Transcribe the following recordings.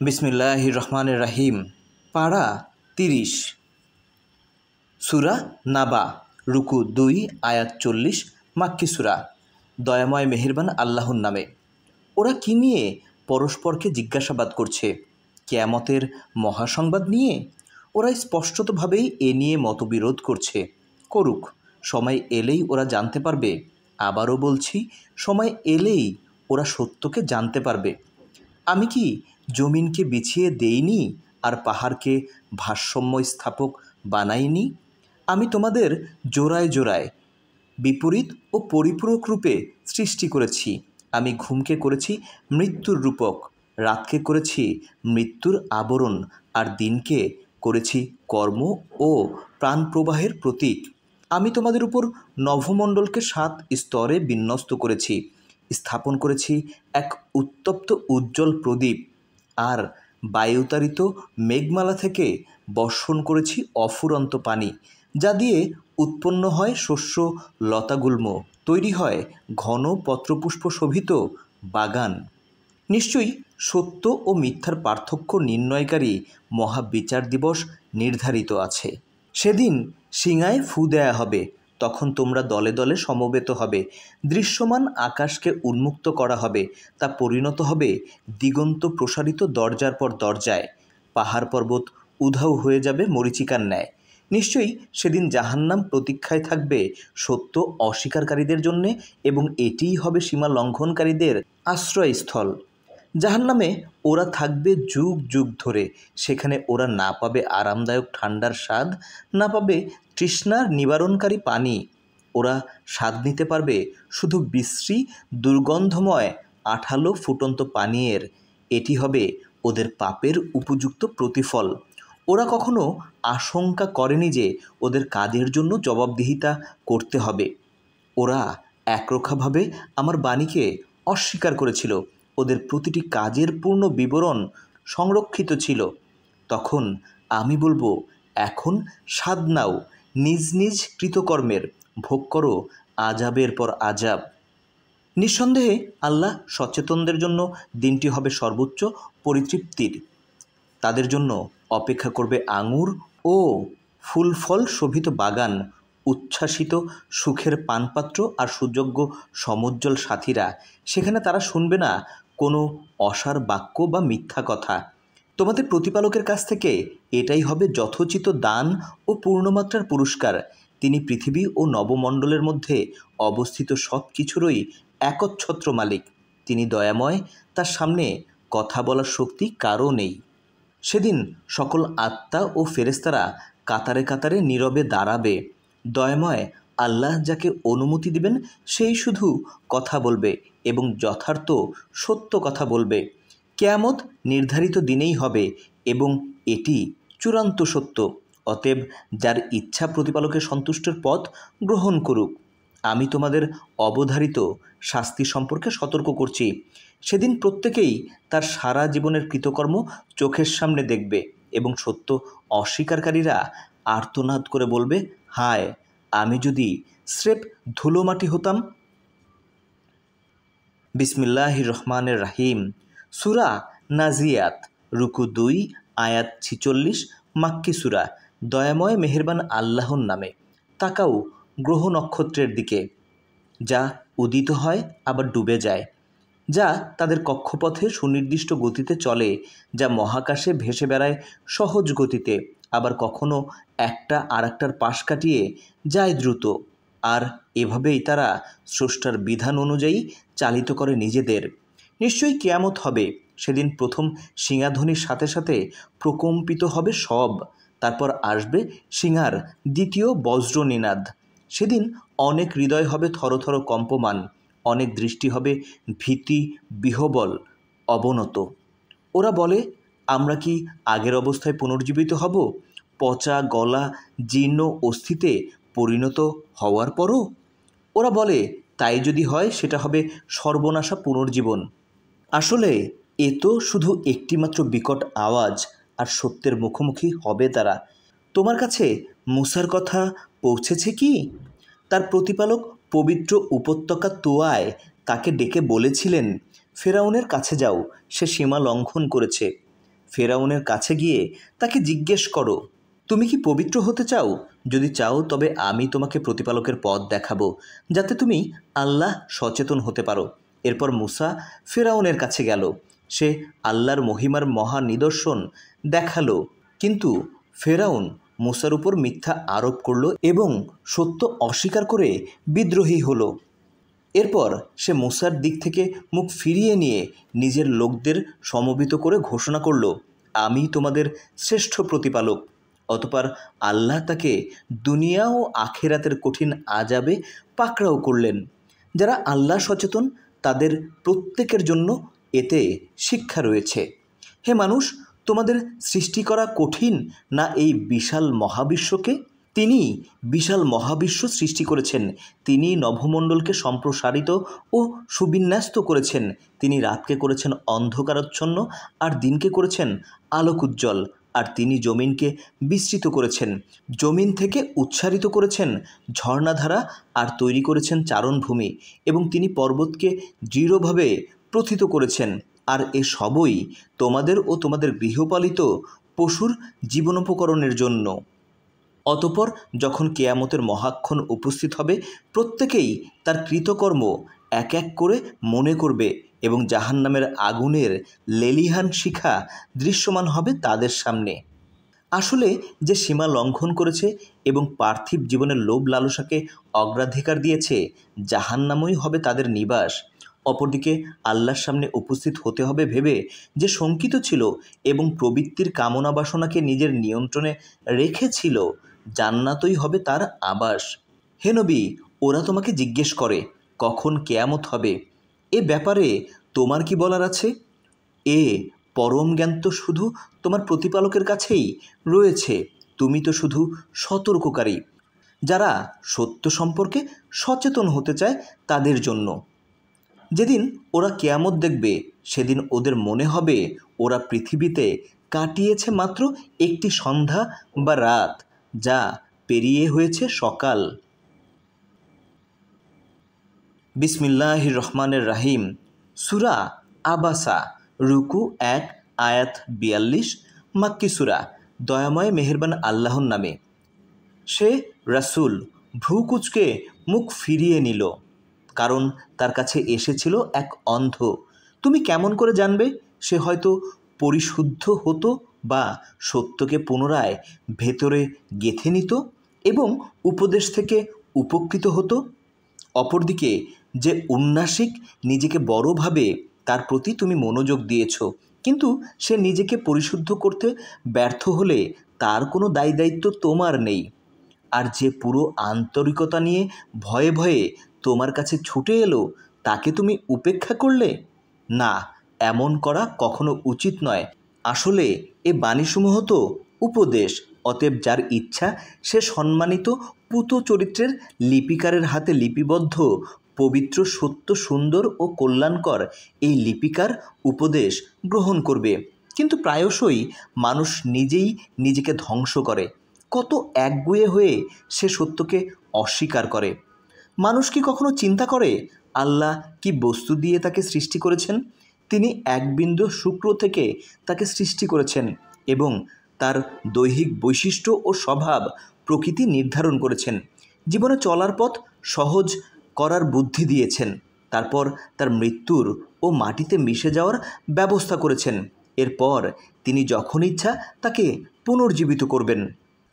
বিসমিল্লাহ রহমানের রাহিম পাড়া তিরিশ। সুরা নাবা, রুকু দুই, আয়াত চল্লিশ, মাক্কি সুরা। দয়াময় মেহেরবান আল্লাহর নামে। ওরা কি নিয়ে পরস্পরকে জিজ্ঞাসাবাদ করছে? কেয়ামতের মহাসংবাদ নিয়ে? ওরা স্পষ্টতভাবেই এ নিয়ে মতবিরোধ করছে। করুক, সময় এলেই ওরা জানতে পারবে। আবারও বলছি, সময় এলেই ওরা সত্যকে জানতে পারবে। আমি কি জমিনকে বিছিয়ে দেইনি আর পাহাড়কে ভারসাম্য স্থাপক বানাইনি? আমি তোমাদের জোড়ায় জোড়ায় বিপরীত ও পরিপূরক রূপে সৃষ্টি করেছি। আমি ঘুমকে করেছি মৃত্যুর রূপক, রাতকে করেছি মৃত্যুর আবরণ, আর দিনকে করেছি কর্ম ও প্রাণপ্রবাহের প্রতীক। আমি তোমাদের উপর নভমণ্ডলকে সাত স্তরে বিন্যস্ত করেছি। স্থাপন করেছি এক উত্তপ্ত উজ্জ্বল প্রদীপ। আর বায়ুতাড়িত মেঘমালা থেকে বর্ষণ করেছি অফুরন্ত পানি, যা দিয়ে উৎপন্ন হয় শস্য লতাগুল্ম, তৈরি হয় ঘন পত্রপুষ্প শোভিত বাগান। নিশ্চয়ই সত্য ও মিথ্যার পার্থক্য নির্ণয়কারী মহাবিচার দিবস নির্ধারিত আছে। সেদিন সিঙায় ফু দেয়া হবে। তখন তোমরা দলে দলে সমবেত হবে। দৃশ্যমান আকাশকে উন্মুক্ত করা হবে। তা পরিণত হবে দিগন্ত প্রসারিত দরজার পর দরজায়। পাহাড় পর্বত উধাও হয়ে যাবে মরিচিকার ন্যায়। নিশ্চয়ই সেদিন জাহান্নাম প্রতীক্ষায় থাকবে সত্য অস্বীকারীদের জন্যে এবং এটিই হবে সীমা লঙ্ঘনকারীদের আশ্রয়স্থল। জাহান্নামে ওরা থাকবে যুগ যুগ ধরে। সেখানে ওরা না পাবে আরামদায়ক ঠান্ডার স্বাদ, না পাবে তৃষ্ণার নিবারণকারী পানি। ওরা স্বাদ নিতে পারবে শুধু বিশ্রী, দুর্গন্ধময়, আঠালো ফুটন্ত পানীয়ের। এটি হবে ওদের পাপের উপযুক্ত প্রতিফল। ওরা কখনো আশঙ্কা করেনি যে ওদের কাজের জন্য জবাবদিহিতা করতে হবে। ওরা একরক্ষাভাবে আমার বাণীকে অস্বীকার করেছিল। ওদের প্রতিটি কাজের পূর্ণ বিবরণ সংরক্ষিত ছিল। তখন আমি বলব, এখন স্বাদ নাও, নিজ নিজ কৃতকর্মের। ভোগ করো আজাবের পর আজাব নিঃসন্দেহে আল্লাহ সচেতনদের জন্য দিনটি হবে সর্বোচ্চ পরিতৃপ্তির। তাদের জন্য অপেক্ষা করবে আঙুর ও ফুল ফল শোভিত বাগান, উচ্ছ্বাসিত সুখের পানপাত্র আর সুযোগ্য সমুজ্জ্বল সাথীরা। সেখানে তারা শুনবে না কোনো অসার বাক্য বা মিথ্যা কথা। তোমাদের প্রতিপালকের কাছ থেকে এটাই হবে যথোচিত দান ও পূর্ণমাত্রার পুরস্কার। তিনি পৃথিবী ও নবমণ্ডলের মধ্যে অবস্থিত সব কিছুরই একচ্ছত্র মালিক। তিনি দয়াময়, তার সামনে কথা বলার শক্তি কারও নেই। সেদিন সকল আত্মা ও ফেরেস্তারা কাতারে কাতারে নীরবে দাঁড়াবে। দয়াময় আল্লাহ যাকে অনুমতি দিবেন, সেই শুধু কথা বলবে। এবং যথার্থ সত্য কথা বলবে। কেয়ামত নির্ধারিত দিনেই হবে এবং এটি চূড়ান্ত সত্য। অতএব যার ইচ্ছা প্রতিপালকের সন্তুষ্টের পথ গ্রহণ করুক। আমি তোমাদের অবধারিত শাস্তি সম্পর্কে সতর্ক করছি। সেদিন প্রত্যেকেই তার সারা জীবনের কৃতকর্ম চোখের সামনে দেখবে এবং সত্য অস্বীকারীরা আর্তনাদ করে বলবে, হায়, আমি যদি স্রেফ ধুলোমাটি হতাম বিসমিল্লাহ রহমানের রাহিম। সুরা নাজিয়াত, রুকু দুই, আয়াত ছিচল্লিশ, মাক্কি সুরা, দয়াময় মেহেরবান আল্লাহর নামে। তাকাও গ্রহ নক্ষত্রের দিকে। যা উদিত হয়, আবার ডুবে যায়। যা তাদের কক্ষপথে সুনির্দিষ্ট গতিতে চলে, যা মহাকাশে ভেসে বেড়ায় সহজ গতিতে, আবার কখনো একটা আর একটার পাশ কাটিয়ে যায় দ্রুত। আর এভাবেই তারা স্রষ্টার বিধান অনুযায়ী চালিত করে নিজেদের। নিশ্চয়ই কেয়ামত হবে, সেদিন প্রথম সিংহাধ্বনির সাথে সাথে প্রকম্পিত হবে সব। তারপর আসবে সিংহার দ্বিতীয় বজ্র নিনাদ সেদিন অনেক হৃদয় হবে থরথর কম্পমান, অনেক দৃষ্টি হবে ভীতি, বিহবল, অবনত। ওরা বলে, আমরা কি আগের অবস্থায় পুনর্জীবিত হব? পচা গলা, জীর্ণ অস্থিতে পরিণত হওয়ার পরও ওরা বলে, তাই যদি হয়, সেটা হবে সর্বনাশা পুনর্জীবন। আসলে, এ তো শুধু একটিমাত্র বিকট আওয়াজ আর সত্যের মুখোমুখি হবে তারা। তোমার কাছে মুসার কথা পৌঁছেছে কি? তার প্রতিপালক পবিত্র উপত্যকা তোয়ায় তাকে ডেকে বলেছিলেন, ফেরাউনের কাছে যাও, সে সীমা লঙ্ঘন করেছে। ফেরাউনের কাছে গিয়ে তাকে জিজ্ঞেস করো। তুমি কি পবিত্র হতে চাও? যদি চাও, তবে আমি তোমাকে প্রতিপালকের পথ দেখাবো, যাতে তুমি আল্লাহ সচেতন হতে পারো। এরপর মুসা ফেরাউনের কাছে গেল। সে আল্লাহর মহিমার মহা নিদর্শন দেখাল। কিন্তু ফেরাউন মুসার উপর মিথ্যা আরোপ করল এবং সত্য অস্বীকার করে বিদ্রোহী হলো। এরপর সে মুসার দিক থেকে মুখ ফিরিয়ে নিয়ে নিজের লোকদের সমবেত করে ঘোষণা করল, আমি তোমাদের শ্রেষ্ঠ প্রতিপালক। অতপর আল্লাহ তাকে দুনিয়া ও আখেরাতের কঠিন আজাবে পাকড়াও করলেন। যারা আল্লাহ সচেতন, তাদের প্রত্যেকের জন্য এতে শিক্ষা রয়েছে। হে মানুষ, তোমাদের সৃষ্টি করা কঠিন না এই বিশাল মহাবিশ্বকে? তিনি বিশাল মহাবিশ্ব সৃষ্টি করেছেন। তিনি নভমণ্ডলকে সম্প্রসারিত ও সুবিন্যস্ত করেছেন। তিনি রাতকে করেছেন অন্ধকারাচ্ছন্ন আর দিনকে করেছেন আলোক উজ্জ্বল আর তিনি জমিনকে বিস্তৃত করেছেন। জমিন থেকে উচ্চারিত করেছেন ঝর্ণাধারা আর তৈরি করেছেন চারণভূমি এবং তিনি পর্বতকে দৃঢ়ভাবে প্রথিত করেছেন। আর এ সবই তোমাদের ও তোমাদের গৃহপালিত পশুর জীবনোপকরণের জন্য। অতপর যখন কেয়ামতের মহাক্ষণ উপস্থিত হবে, প্রত্যেকেই তার কৃতকর্ম এক এক করে মনে করবে এবং জাহান্নামের আগুনের লেলিহান শিখা দৃশ্যমান হবে তাদের সামনে। আসলে যে সীমা লঙ্ঘন করেছে এবং পার্থিব জীবনের লোভ লালসাকে অগ্রাধিকার দিয়েছে, জাহান্নামই হবে তাদের নিবাস। অপরদিকে আল্লাহর সামনে উপস্থিত হতে হবে ভেবে যে শঙ্কিত ছিল এবং প্রবৃত্তির কামনা বাসনাকে নিজের নিয়ন্ত্রণে রেখেছিল, জান্নাতই হবে তার আবাস। হেনবি ওরা তোমাকে জিজ্ঞেস করে, কখন কেয়ামত হবে? এ ব্যাপারে তোমার কি বলার আছে? এ, পরম জ্ঞান তো শুধু তোমার প্রতিপালকের কাছেই রয়েছে, তুমি তো শুধু সতর্ককারী। যারা সত্য সম্পর্কে সচেতন হতে চায় তাদের জন্য। যেদিন ওরা কেয়ামত দেখবে, সেদিন ওদের মনে হবে ওরা পৃথিবীতে কাটিয়েছে মাত্র একটি সন্ধ্যা বা রাত, যা পেরিয়ে হয়েছে সকাল। বিসমিল্লাহ রহমানের রাহিম। সুরা আবাসা, রুকু এক, আয়াত বিয়াল্লিশ, মাক্কি সুরা, দয়াময় মেহেরবান আল্লাহর নামে। সে রাসুল ভ্রুকুচকে মুখ ফিরিয়ে নিল, কারণ তার কাছে এসেছিল এক অন্ধ। তুমি কেমন করে জানবে? সে হয়তো পরিশুদ্ধ হতো বা সত্যকে পুনরায় ভেতরে গেথে নিত এবং উপদেশ থেকে উপকৃত হতো। অপরদিকে যে উন্নাসিক নিজেকে বড়ভাবে তার প্রতি তুমি মনোযোগ দিয়েছ, কিন্তু সে নিজেকে পরিশুদ্ধ করতে ব্যর্থ হলে তার কোনো দায়ী দায়িত্ব তোমার নেই। আর যে পুরো আন্তরিকতা নিয়ে ভয়ে ভয়ে তোমার কাছে ছুটে এলো, তাকে তুমি উপেক্ষা করলে? না, এমন করা কখনো উচিত নয়। আসলে এ বাণীসমূহ তো উপদেশ, অতএব যার ইচ্ছা সে সম্মানিত পুত চরিত্রের লিপিকারের হাতে লিপিবদ্ধ পবিত্র, সত্য, সুন্দর ও কল্যাণকর এই লিপিকার উপদেশ গ্রহণ করবে। কিন্তু প্রায়শই মানুষ নিজেই নিজেকে ধ্বংস করে। কত একগুয়ে হয়ে সে সত্যকে অস্বীকার করে। মানুষ কি কখনো চিন্তা করে, আল্লাহ কি বস্তু দিয়ে তাকে সৃষ্টি করেছেন? তিনি এক বিন্দু শুক্র থেকে তাকে সৃষ্টি করেছেন এবং তার দৈহিক বৈশিষ্ট্য ও স্বভাব প্রকৃতি নির্ধারণ করেছেন। জীবনে চলার পথ সহজ করার বুদ্ধি দিয়েছেন। তারপর তার মৃত্যুর ও মাটিতে মিশে যাওয়ার ব্যবস্থা করেছেন। এরপর তিনি যখন ইচ্ছা তাকে পুনর্জীবিত করবেন।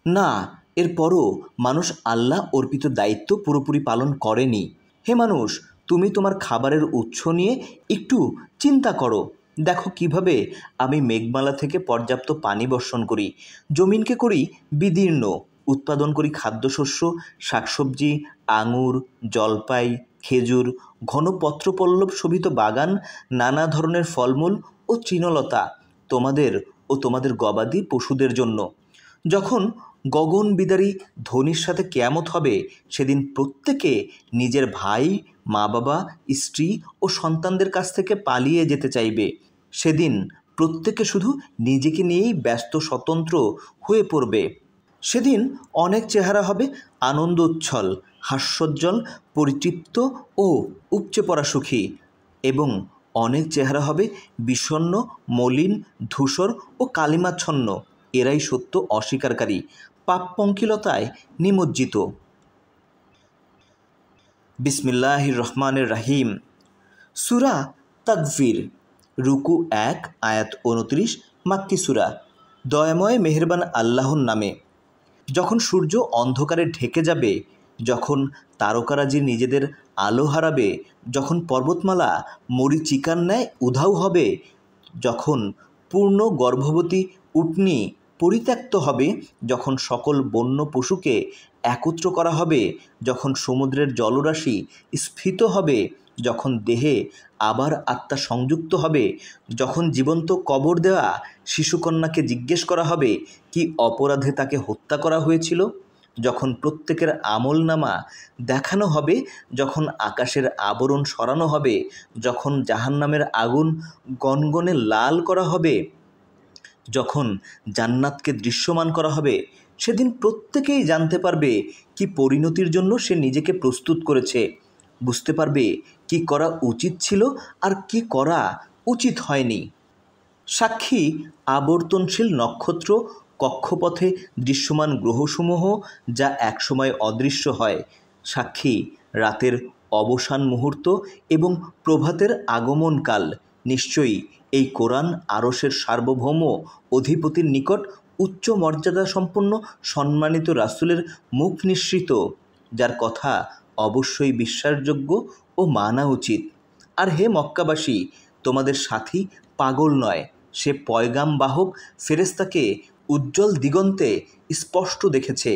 না, এরপরও মানুষ আল্লাহ অর্পিত দায়িত্ব পুরোপুরি পালন করেনি। হে মানুষ, তুমি তোমার খাবারের উৎস নিয়ে একটু চিন্তা করো। দেখো কীভাবে আমি মেঘমালা থেকে পর্যাপ্ত পানি বর্ষণ করি। জমিনকে করি বিদীর্ণ। উৎপাদন করি খাদ্যশস্য, শাকসবজি, আঙুর, জলপাই, খেজুর, ঘন পত্রপল্লব শোভিত বাগান, নানা ধরনের ফলমূল ও তৃণলতা তোমাদের ও তোমাদের গবাদি পশুদের জন্য। যখন গগন বিদারী ধনির সাথে কেয়ামত হবে, সেদিন প্রত্যেকে নিজের ভাই মা বাবা স্ত্রী ও সন্তানদের কাছ থেকে পালিয়ে যেতে চাইবে। সেদিন প্রত্যেকে শুধু নিজেকে নিয়েই ব্যস্ত, স্বতন্ত্র হয়ে পড়বে। সেদিন অনেক চেহারা হবে আনন্দ উচ্ছল হাস্যোজ্জ্বল, পরিতৃপ্ত ও উপচে পড়া সুখী এবং অনেক চেহারা হবে বিষণ্ন মলিন, ধূসর ও কালিমাচ্ছন্ন। এরাই সত্য অস্বীকারী, পাপ পঙ্কিলতায় নিমজ্জিত। বিসমিল্লাহির রহমানের রাহিম। সুরা তাকভির রুকু এক, আয়াত উনত্রিশ মাক্কি সুরা। দয়াময় মেহেরবান আল্লাহর নামে। যখন সূর্য অন্ধকারে ঢেকে যাবে, যখন তারকারাজি নিজেদের আলো হারাবে, যখন পর্বতমালা মরিচিকার ন্যায় উধাও হবে, যখন পূর্ণ গর্ভবতী উটনি পরিত্যক্ত হবে, যখন সকল বন্য পশুকে একত্র করা হবে, যখন সমুদ্রের জলরাশি স্ফীত হবে, যখন দেহে আবার আত্মা সংযুক্ত হবে, যখন জীবন্ত কবর দেওয়া শিশুকন্যাকে জিজ্ঞেস করা হবে কি অপরাধে তাকে হত্যা করা হয়েছিল? যখন প্রত্যেকের আমল নামা দেখানো হবে, যখন আকাশের আবরণ সরানো হবে, যখন জাহান্নামের আগুন গনগনে লাল করা হবে, যখন জান্নাতকে দৃশ্যমান করা হবে, সেদিন প্রত্যেকেই জানতে পারবে কি পরিণতির জন্য সে নিজেকে প্রস্তুত করেছে। বুঝতে পারবে কি করা উচিত ছিল আর কি করা উচিত হয়নি। সাক্ষী আবর্তনশীল নক্ষত্র কক্ষপথে দৃশ্যমান গ্রহসমূহ যা একসময় অদৃশ্য হয়। সাক্ষী, রাতের অবসান মুহূর্ত এবং প্রভাতের আগমনকাল। নিশ্চয়ই এই কোরআন আরসের সার্বভৌম অধিপতির নিকট উচ্চ মর্যাদা সম্পন্ন সম্মানিত রাসুলের মুখ নিঃসৃত, যার কথা অবশ্যই বিশ্বাসযোগ্য ও মানা উচিত। আর হে মক্কাবাসী, তোমাদের সাথী পাগল নয়। সে পয়গাম বাহক ফেরেস্তাকে উজ্জ্বল দিগন্তে স্পষ্ট দেখেছে।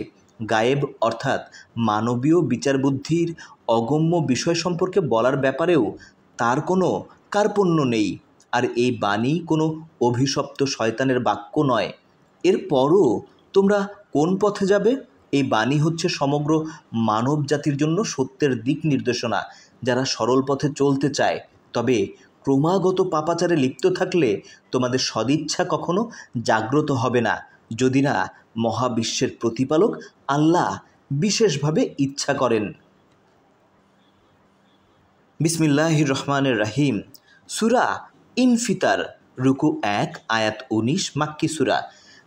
গায়েব অর্থাৎ মানবীয় বিচারবুদ্ধির অগম্য বিষয় সম্পর্কে বলার ব্যাপারেও তার কোনো কার্পণ্য নেই। আর এই বাণী কোনো অভিশপ্ত শয়তানের বাক্য নয়। এরপরও তোমরা কোন পথে যাবে? এই বাণী হচ্ছে সমগ্র মানব জাতির জন্য সত্যের দিক নির্দেশনা, যারা সরল পথে চলতে চায়। তবে ক্রমাগত পাপাচারে লিপ্ত থাকলে তোমাদের সদিচ্ছা কখনো জাগ্রত হবে না। যদি না, মহাবিশ্বের প্রতিপালক আল্লাহ বিশেষভাবে ইচ্ছা করেন। বিসমিল্লাহির রহমানের রাহিম সুরা ইনফিতার, রুকু এক, আয়াত উনিশ, মাক্কি সুরা।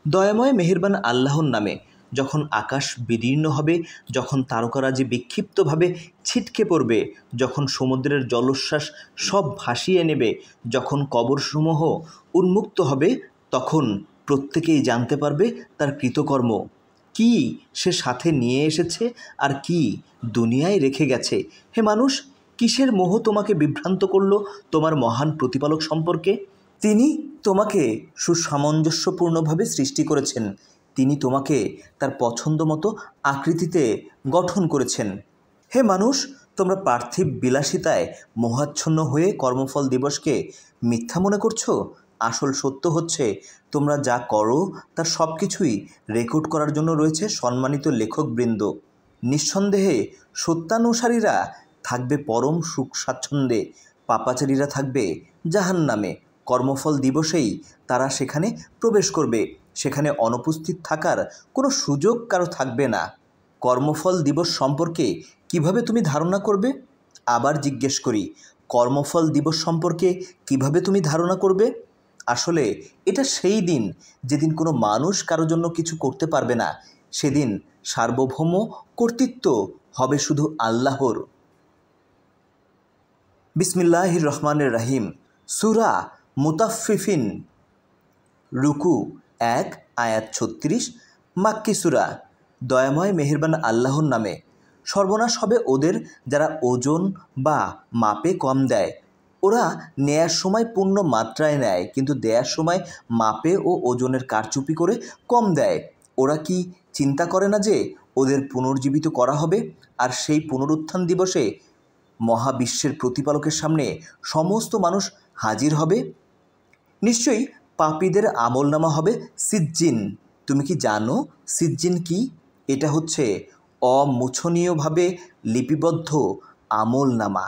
দয়াময় মেহেরবান আল্লাহর নামে যখন আকাশ বিদীর্ণ হবে, যখন তারকারাজি বিক্ষিপ্তভাবে ছিটকে পড়বে, যখন সমুদ্রের জলোচ্ছ্বাস সব ভাসিয়ে নেবে, যখন কবরসমূহ উন্মুক্ত হবে, তখন প্রত্যেকেই জানতে পারবে তার কৃতকর্ম। কি সে সাথে নিয়ে এসেছে আর কি দুনিয়ায় রেখে গেছে? হে মানুষ, কিসের মোহ তোমাকে বিভ্রান্ত করল তোমার মহান প্রতিপালক সম্পর্কে? তিনি তোমাকে সুসামঞ্জস্যপূর্ণভাবে সৃষ্টি করেছেন। তিনি তোমাকে তার পছন্দ মতো আকৃতিতে গঠন করেছেন। হে মানুষ, তোমরা পার্থিব বিলাসিতায় মোহাচ্ছন্ন হয়ে কর্মফল দিবসকে মিথ্যা মনে করছ? আসল সত্য হচ্ছে, তোমরা যা করো তার সব কিছুই রেকর্ড করার জন্য রয়েছে সম্মানিত লেখকবৃন্দ। নিঃসন্দেহে, সত্যানুসারীরা থাকবে পরম সুখ স্বাচ্ছন্দ্যে, পাপাচারীরা থাকবে জাহান নামে কর্মফল দিবসেই তারা সেখানে প্রবেশ করবে। সেখানে অনুপস্থিত থাকার কোনো সুযোগ কারও থাকবে না। কর্মফল দিবস সম্পর্কে কীভাবে তুমি ধারণা করবে? আবার জিজ্ঞেস করি, কর্মফল দিবস সম্পর্কে কীভাবে তুমি ধারণা করবে? আসলে এটা সেই দিন যেদিন কোনো মানুষ কারও জন্য কিছু করতে পারবে না। সেদিন সার্বভৌম কর্তৃত্ব হবে শুধু আল্লাহর। বিসমিল্লাহির রহমানের রাহিম। সুরা মুতাফিফিন রুকু। এক, আয়াত ছত্রিশ, মাক্কি সুরা। দয়াময় মেহেরবান আল্লাহর নামে। সর্বনাশ হবে ওদের যারা ওজন বা মাপে কম দেয়। ওরা নেয়ার সময় পূর্ণ মাত্রায় নেয়, কিন্তু দেয়ার সময় মাপে ও ওজনের কারচুপি করে কম দেয়। ওরা কি চিন্তা করে না যে ওদের পুনর্জীবিত করা হবে? আর সেই পুনরুত্থান দিবসে মহাবিশ্বের প্রতিপালকের সামনে সমস্ত মানুষ হাজির হবে? নিশ্চয়ই পাপীদের আমলনামা হবে সিজ্জিন। তুমি কি জানো সিজ্জিন কি? এটা হচ্ছে অমোছনীয়ভাবে লিপিবদ্ধ আমলনামা।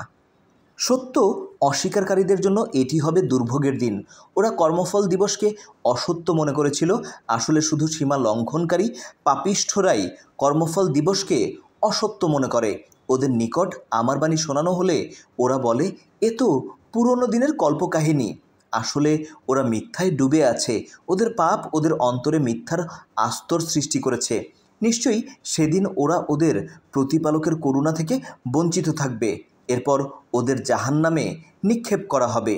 সত্য, অস্বীকারীদের জন্য এটি হবে দুর্ভোগের দিন। ওরা কর্মফল দিবসকে অসত্য মনে করেছিল। আসলে শুধু সীমা লঙ্ঘনকারী পাপিষ্ঠরাই কর্মফল দিবসকে অসত্য মনে করে। ওদের নিকট আমার বাণী শোনানো হলে ওরা বলে, এ তো পুরনো দিনের কল্পকাহিনী। আসলে ওরা মিথ্যায় ডুবে আছে। ওদের পাপ ওদের অন্তরে মিথ্যার আস্তর সৃষ্টি করেছে। নিশ্চয়ই সেদিন ওরা ওদের প্রতিপালকের করুণা থেকে বঞ্চিত থাকবে। এরপর ওদের জাহান্নামে নিক্ষেপ করা হবে।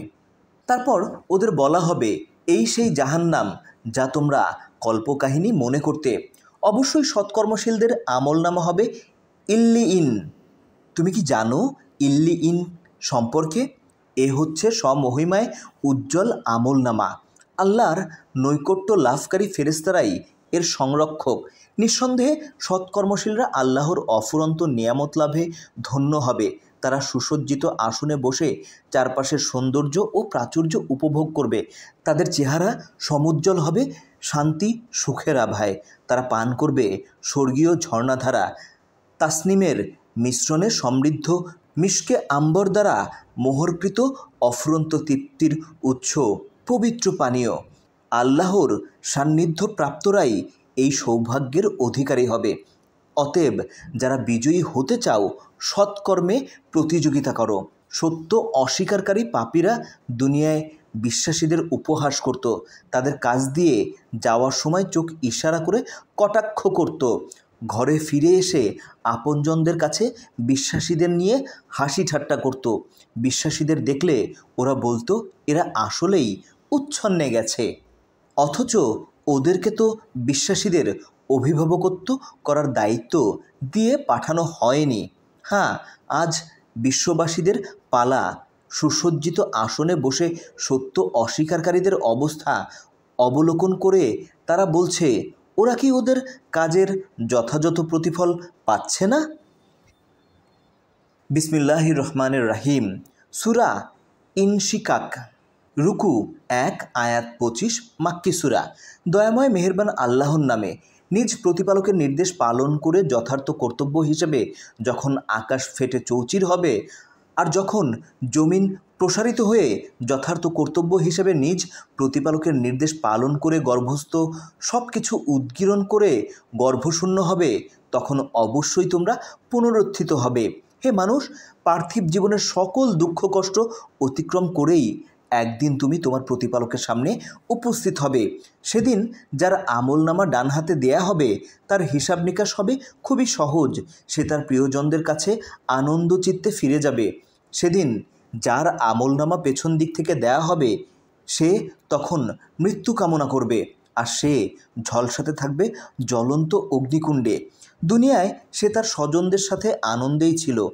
তারপর ওদের বলা হবে, এই সেই জাহান্নাম যা তোমরা কল্পকাহিনী মনে করতে। অবশ্যই সৎকর্মশীলদের আমল নামা হবে ইল্লি ইন তুমি কি জানো ইল্লি ইন সম্পর্কে? এ হচ্ছে স্বমহিমায় উজ্জ্বল আমল নামা আল্লাহর নৈকট্য লাভকারী ফেরেস্তারাই এর সংরক্ষক। নিঃসন্দেহে সৎকর্মশীলরা আল্লাহর অফুরন্ত নিয়ামত লাভে ধন্য হবে। তারা সুসজ্জিত আসনে বসে চারপাশের সৌন্দর্য ও প্রাচুর্য উপভোগ করবে। তাদের চেহারা সমুজ্জ্বল হবে, শান্তি সুখের আভায়। তারা পান করবে স্বর্গীয় ঝর্ণাধারা। তাসনিমের মিশ্রণে সমৃদ্ধ মিশকে আম্বর দ্বারা মোহরকৃত অফুরন্ত তৃপ্তির উৎস, পবিত্র পানীয়। আল্লাহর সান্নিধ্য প্রাপ্তরাই এই সৌভাগ্যের অধিকারী হবে। অতএব যারা বিজয়ী হতে চাও, সৎকর্মে প্রতিযোগিতা করো। সত্য অস্বীকারী পাপীরা দুনিয়ায় বিশ্বাসীদের উপহাস করত। তাদের কাজ দিয়ে যাওয়ার সময় চোখ ইশারা করে কটাক্ষ করত। ঘরে ফিরে এসে আপনজনদের কাছে বিশ্বাসীদের নিয়ে হাসি ঠাট্টা করত। বিশ্বাসীদের দেখলে ওরা বলতো, এরা আসলেই উচ্ছন্নে গেছে। অথচ ওদেরকে তো বিশ্বাসীদের অভিভাবকত্ব করার দায়িত্ব দিয়ে পাঠানো হয়নি। হ্যাঁ আজ বিশ্ববাসীদের পালা, সুসজ্জিত আসনে বসে সত্য অস্বীকারীদের অবস্থা অবলোকন করে তারা বলছে ওরা কি ওদের কাজের যথাযথ প্রতিফল পাচ্ছে না? বিসমিল্লাহির রহমানের রাহিম। সুরা ইনশিকাক, রুকু এক, আয়াত পঁচিশ, মাক্কি সুরা। দয়াময় মেহেরবান আল্লাহর নামে নিজ প্রতিপালকের নির্দেশ পালন করে যথার্থ কর্তব্য হিসেবে যখন আকাশ ফেটে চৌচির হবে আর যখন জমিন প্রসারিত হয়ে যথার্থ কর্তব্য হিসেবে নিজ প্রতিপালকের নির্দেশ পালন করে গর্ভস্থ সব কিছু উদ্গীরণ করে গর্ভশূন্য হবে, তখন অবশ্যই তোমরা পুনরুত্থিত হবে। হে মানুষ, পার্থিব জীবনের সকল দুঃখ কষ্ট অতিক্রম করেই একদিন তুমি তোমার প্রতিপালকের সামনে উপস্থিত হবে। সেদিন যার আমল নামা ডান হাতে দেয়া হবে, তার হিসাব নিকাশ হবে খুবই সহজ। সে তার প্রিয়জনদের কাছে আনন্দ চিত্তে ফিরে যাবে। সেদিন যার আমল নামা পেছন দিক থেকে দেয়া হবে, সে তখন মৃত্যু কামনা করবে। আর সে ঝলসাতে থাকবে জ্বলন্ত অগ্নিকুণ্ডে। দুনিয়ায় সে তার স্বজনদের সাথে আনন্দেই ছিল।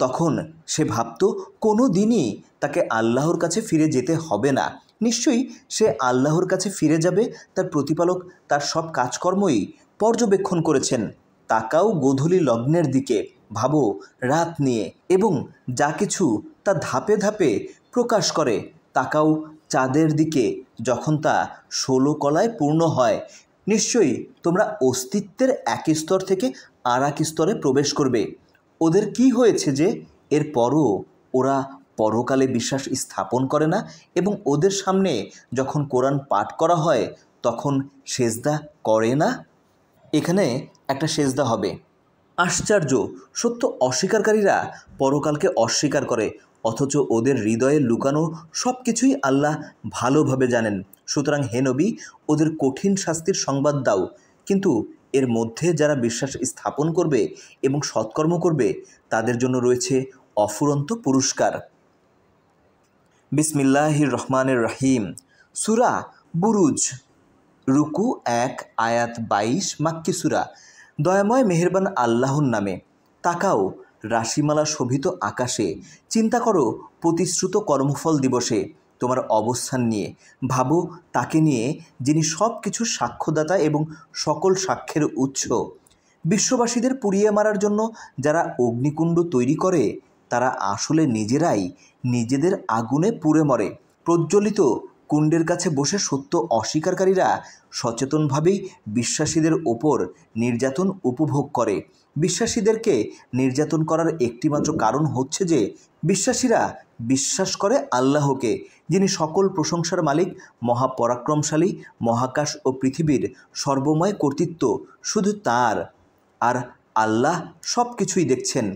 তখন সে ভাবত কোনো দিনই তাকে আল্লাহর কাছে ফিরে যেতে হবে না। নিশ্চয়ই সে আল্লাহর কাছে ফিরে যাবে, তার প্রতিপালক তার সব কাজকর্মই পর্যবেক্ষণ করেছেন। তাকাও গোধূলি লগ্নের দিকে, ভাবো রাত নিয়ে এবং যা কিছু তা ধাপে ধাপে প্রকাশ করে। তাকাও চাঁদের দিকে, যখন তা ষোলো কলায় পূর্ণ হয়, নিশ্চয়ই তোমরা অস্তিত্বের এক স্তর থেকে আর এক স্তরে প্রবেশ করবে। ওদের কি হয়েছে যে এর পরও ওরা পরকালে বিশ্বাস স্থাপন করে না এবং ওদের সামনে যখন কোরআন পাঠ করা হয়, তখন সেজদা করে না? এখানে একটা সেজদা হবে। আশ্চর্য! সত্য অস্বীকারীরা পরকালকে অস্বীকার করে, অথচ ওদের হৃদয়ে লুকানো সব কিছুই আল্লাহ ভালোভাবে জানেন। সুতরাং হেনবি ওদের কঠিন শাস্তির সংবাদ দাও। কিন্তু এর মধ্যে যারা বিশ্বাস স্থাপন করবে এবং সৎকর্ম করবে, তাদের জন্য রয়েছে অফুরন্ত পুরস্কার। বিসমিল্লাহির রহমানের রাহিম। সুরা বুরুজ, রুকু এক, আয়াত বাইশ, মাক্কি সুরা। দয়াময় মেহেরবান আল্লাহর নামে। তাকাও, রাশিমালা শোভিত আকাশে। চিন্তা করো, প্রতিশ্রুত কর্মফল দিবসে। তোমার অবস্থান নিয়ে। ভাবো, তাকে নিয়ে যিনি সব কিছু সাক্ষ্যদাতা এবং সকল সাক্ষ্যের উৎস, বিশ্ববাসীদের পুড়িয়ে মারার জন্য যারা অগ্নিকুণ্ড তৈরি করে, তারা আসলে নিজেরাই নিজেদের আগুনে পুড়ে মরে। প্রজ্বলিত কুণ্ডের কাছে বসে সত্য অস্বীকারীরা সচেতনভাবেই বিশ্বাসীদের ওপর নির্যাতন উপভোগ করে। বিশ্বাসীদেরকে নির্যাতন করার একটিমাত্র কারণ হচ্ছে যে, বিশ্বাসীরা বিশ্বাস করে আল্লাহকে যিনি সকল প্রশংসার মালিক, মহাপরাক্রমশালী, মহাকাশ ও পৃথিবীর সর্বময় কর্তৃত্ব, শুধু তার আর আল্লাহ সব কিছুই দেখছেন।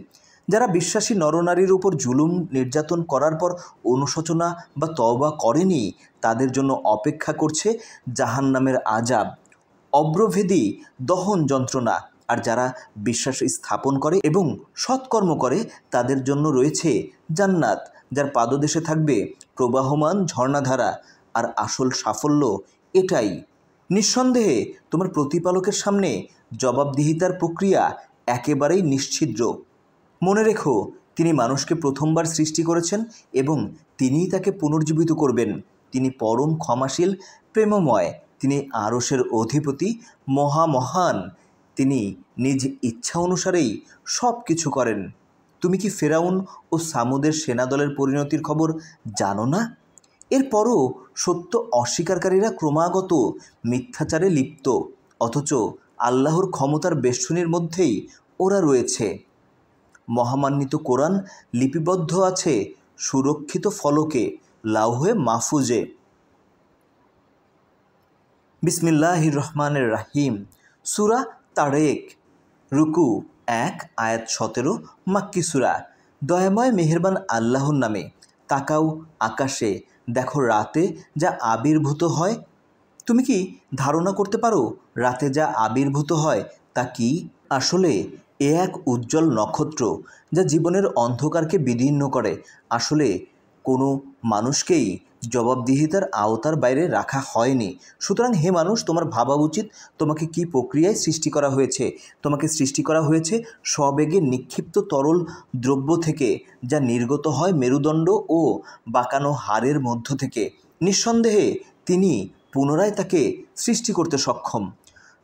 যারা বিশ্বাসী নরনারীর উপর জুলুম নির্যাতন করার পর অনুশোচনা বা তওবা করেনি, তাদের জন্য অপেক্ষা করছে জাহান্নামের আজাব অব্রভেদী দহন যন্ত্রণা। আর যারা বিশ্বাস স্থাপন করে এবং সৎকর্ম করে, তাদের জন্য রয়েছে জান্নাত। যার পাদদেশে থাকবে প্রবাহমান ঝর্ণাধারা আর আসল সাফল্য এটাই। নিঃসন্দেহে তোমার প্রতিপালকের সামনে জবাবদিহিতার প্রক্রিয়া একেবারেই নিশ্ছিদ্র। মনে রেখো, তিনি মানুষকে প্রথমবার সৃষ্টি করেছেন এবং তিনিই তাকে পুনর্জীবিত করবেন। তিনি পরম ক্ষমাশীল, প্রেমময়, তিনি আরসের অধিপতি, মহামহান। তিনি নিজ ইচ্ছা অনুসারেই সব কিছু করেন। তুমি কি ফেরাউন ও সামুদের সেনাদলের পরিণতির খবর জানো না? এরপরও সত্য অস্বীকারীরা ক্রমাগত মিথ্যাচারে লিপ্ত, অথচ আল্লাহর ক্ষমতার বেষ্টনীর মধ্যেই ওরা রয়েছে। মহামান্বিত কোরআন লিপিবদ্ধ আছে সুরক্ষিত ফলকে, লাউহে মাহফুজে। বিসমিল্লাহ রহমানের রাহিম। সুরা তারেক, রুকু। এক আয়াত সতেরো, মাক্কি সুরা। দয়াময় মেহেরবান আল্লাহর নামে। তাকাও আকাশে, দেখো রাতে যা আবির্ভূত হয়। তুমি কি ধারণা করতে পারো রাতে যা আবির্ভূত হয় তা কি? আসলে, এ এক উজ্জ্বল নক্ষত্র যা জীবনের অন্ধকারকে বিদীর্ণ করে। আসলে, কোনো মানুষকেই জবাবদিহিতার আওতার বাইরে রাখা হয়নি। সুতরাং হে মানুষ, তোমার ভাবা উচিত তোমাকে কি প্রক্রিয়ায় সৃষ্টি করা হয়েছে? তোমাকে সৃষ্টি করা হয়েছে সবেগে নিক্ষিপ্ত তরল দ্রব্য থেকে, যা নির্গত হয় মেরুদণ্ড ও বাঁকানো হাড়ের মধ্য থেকে। নিঃসন্দেহে তিনি পুনরায় তাকে সৃষ্টি করতে সক্ষম।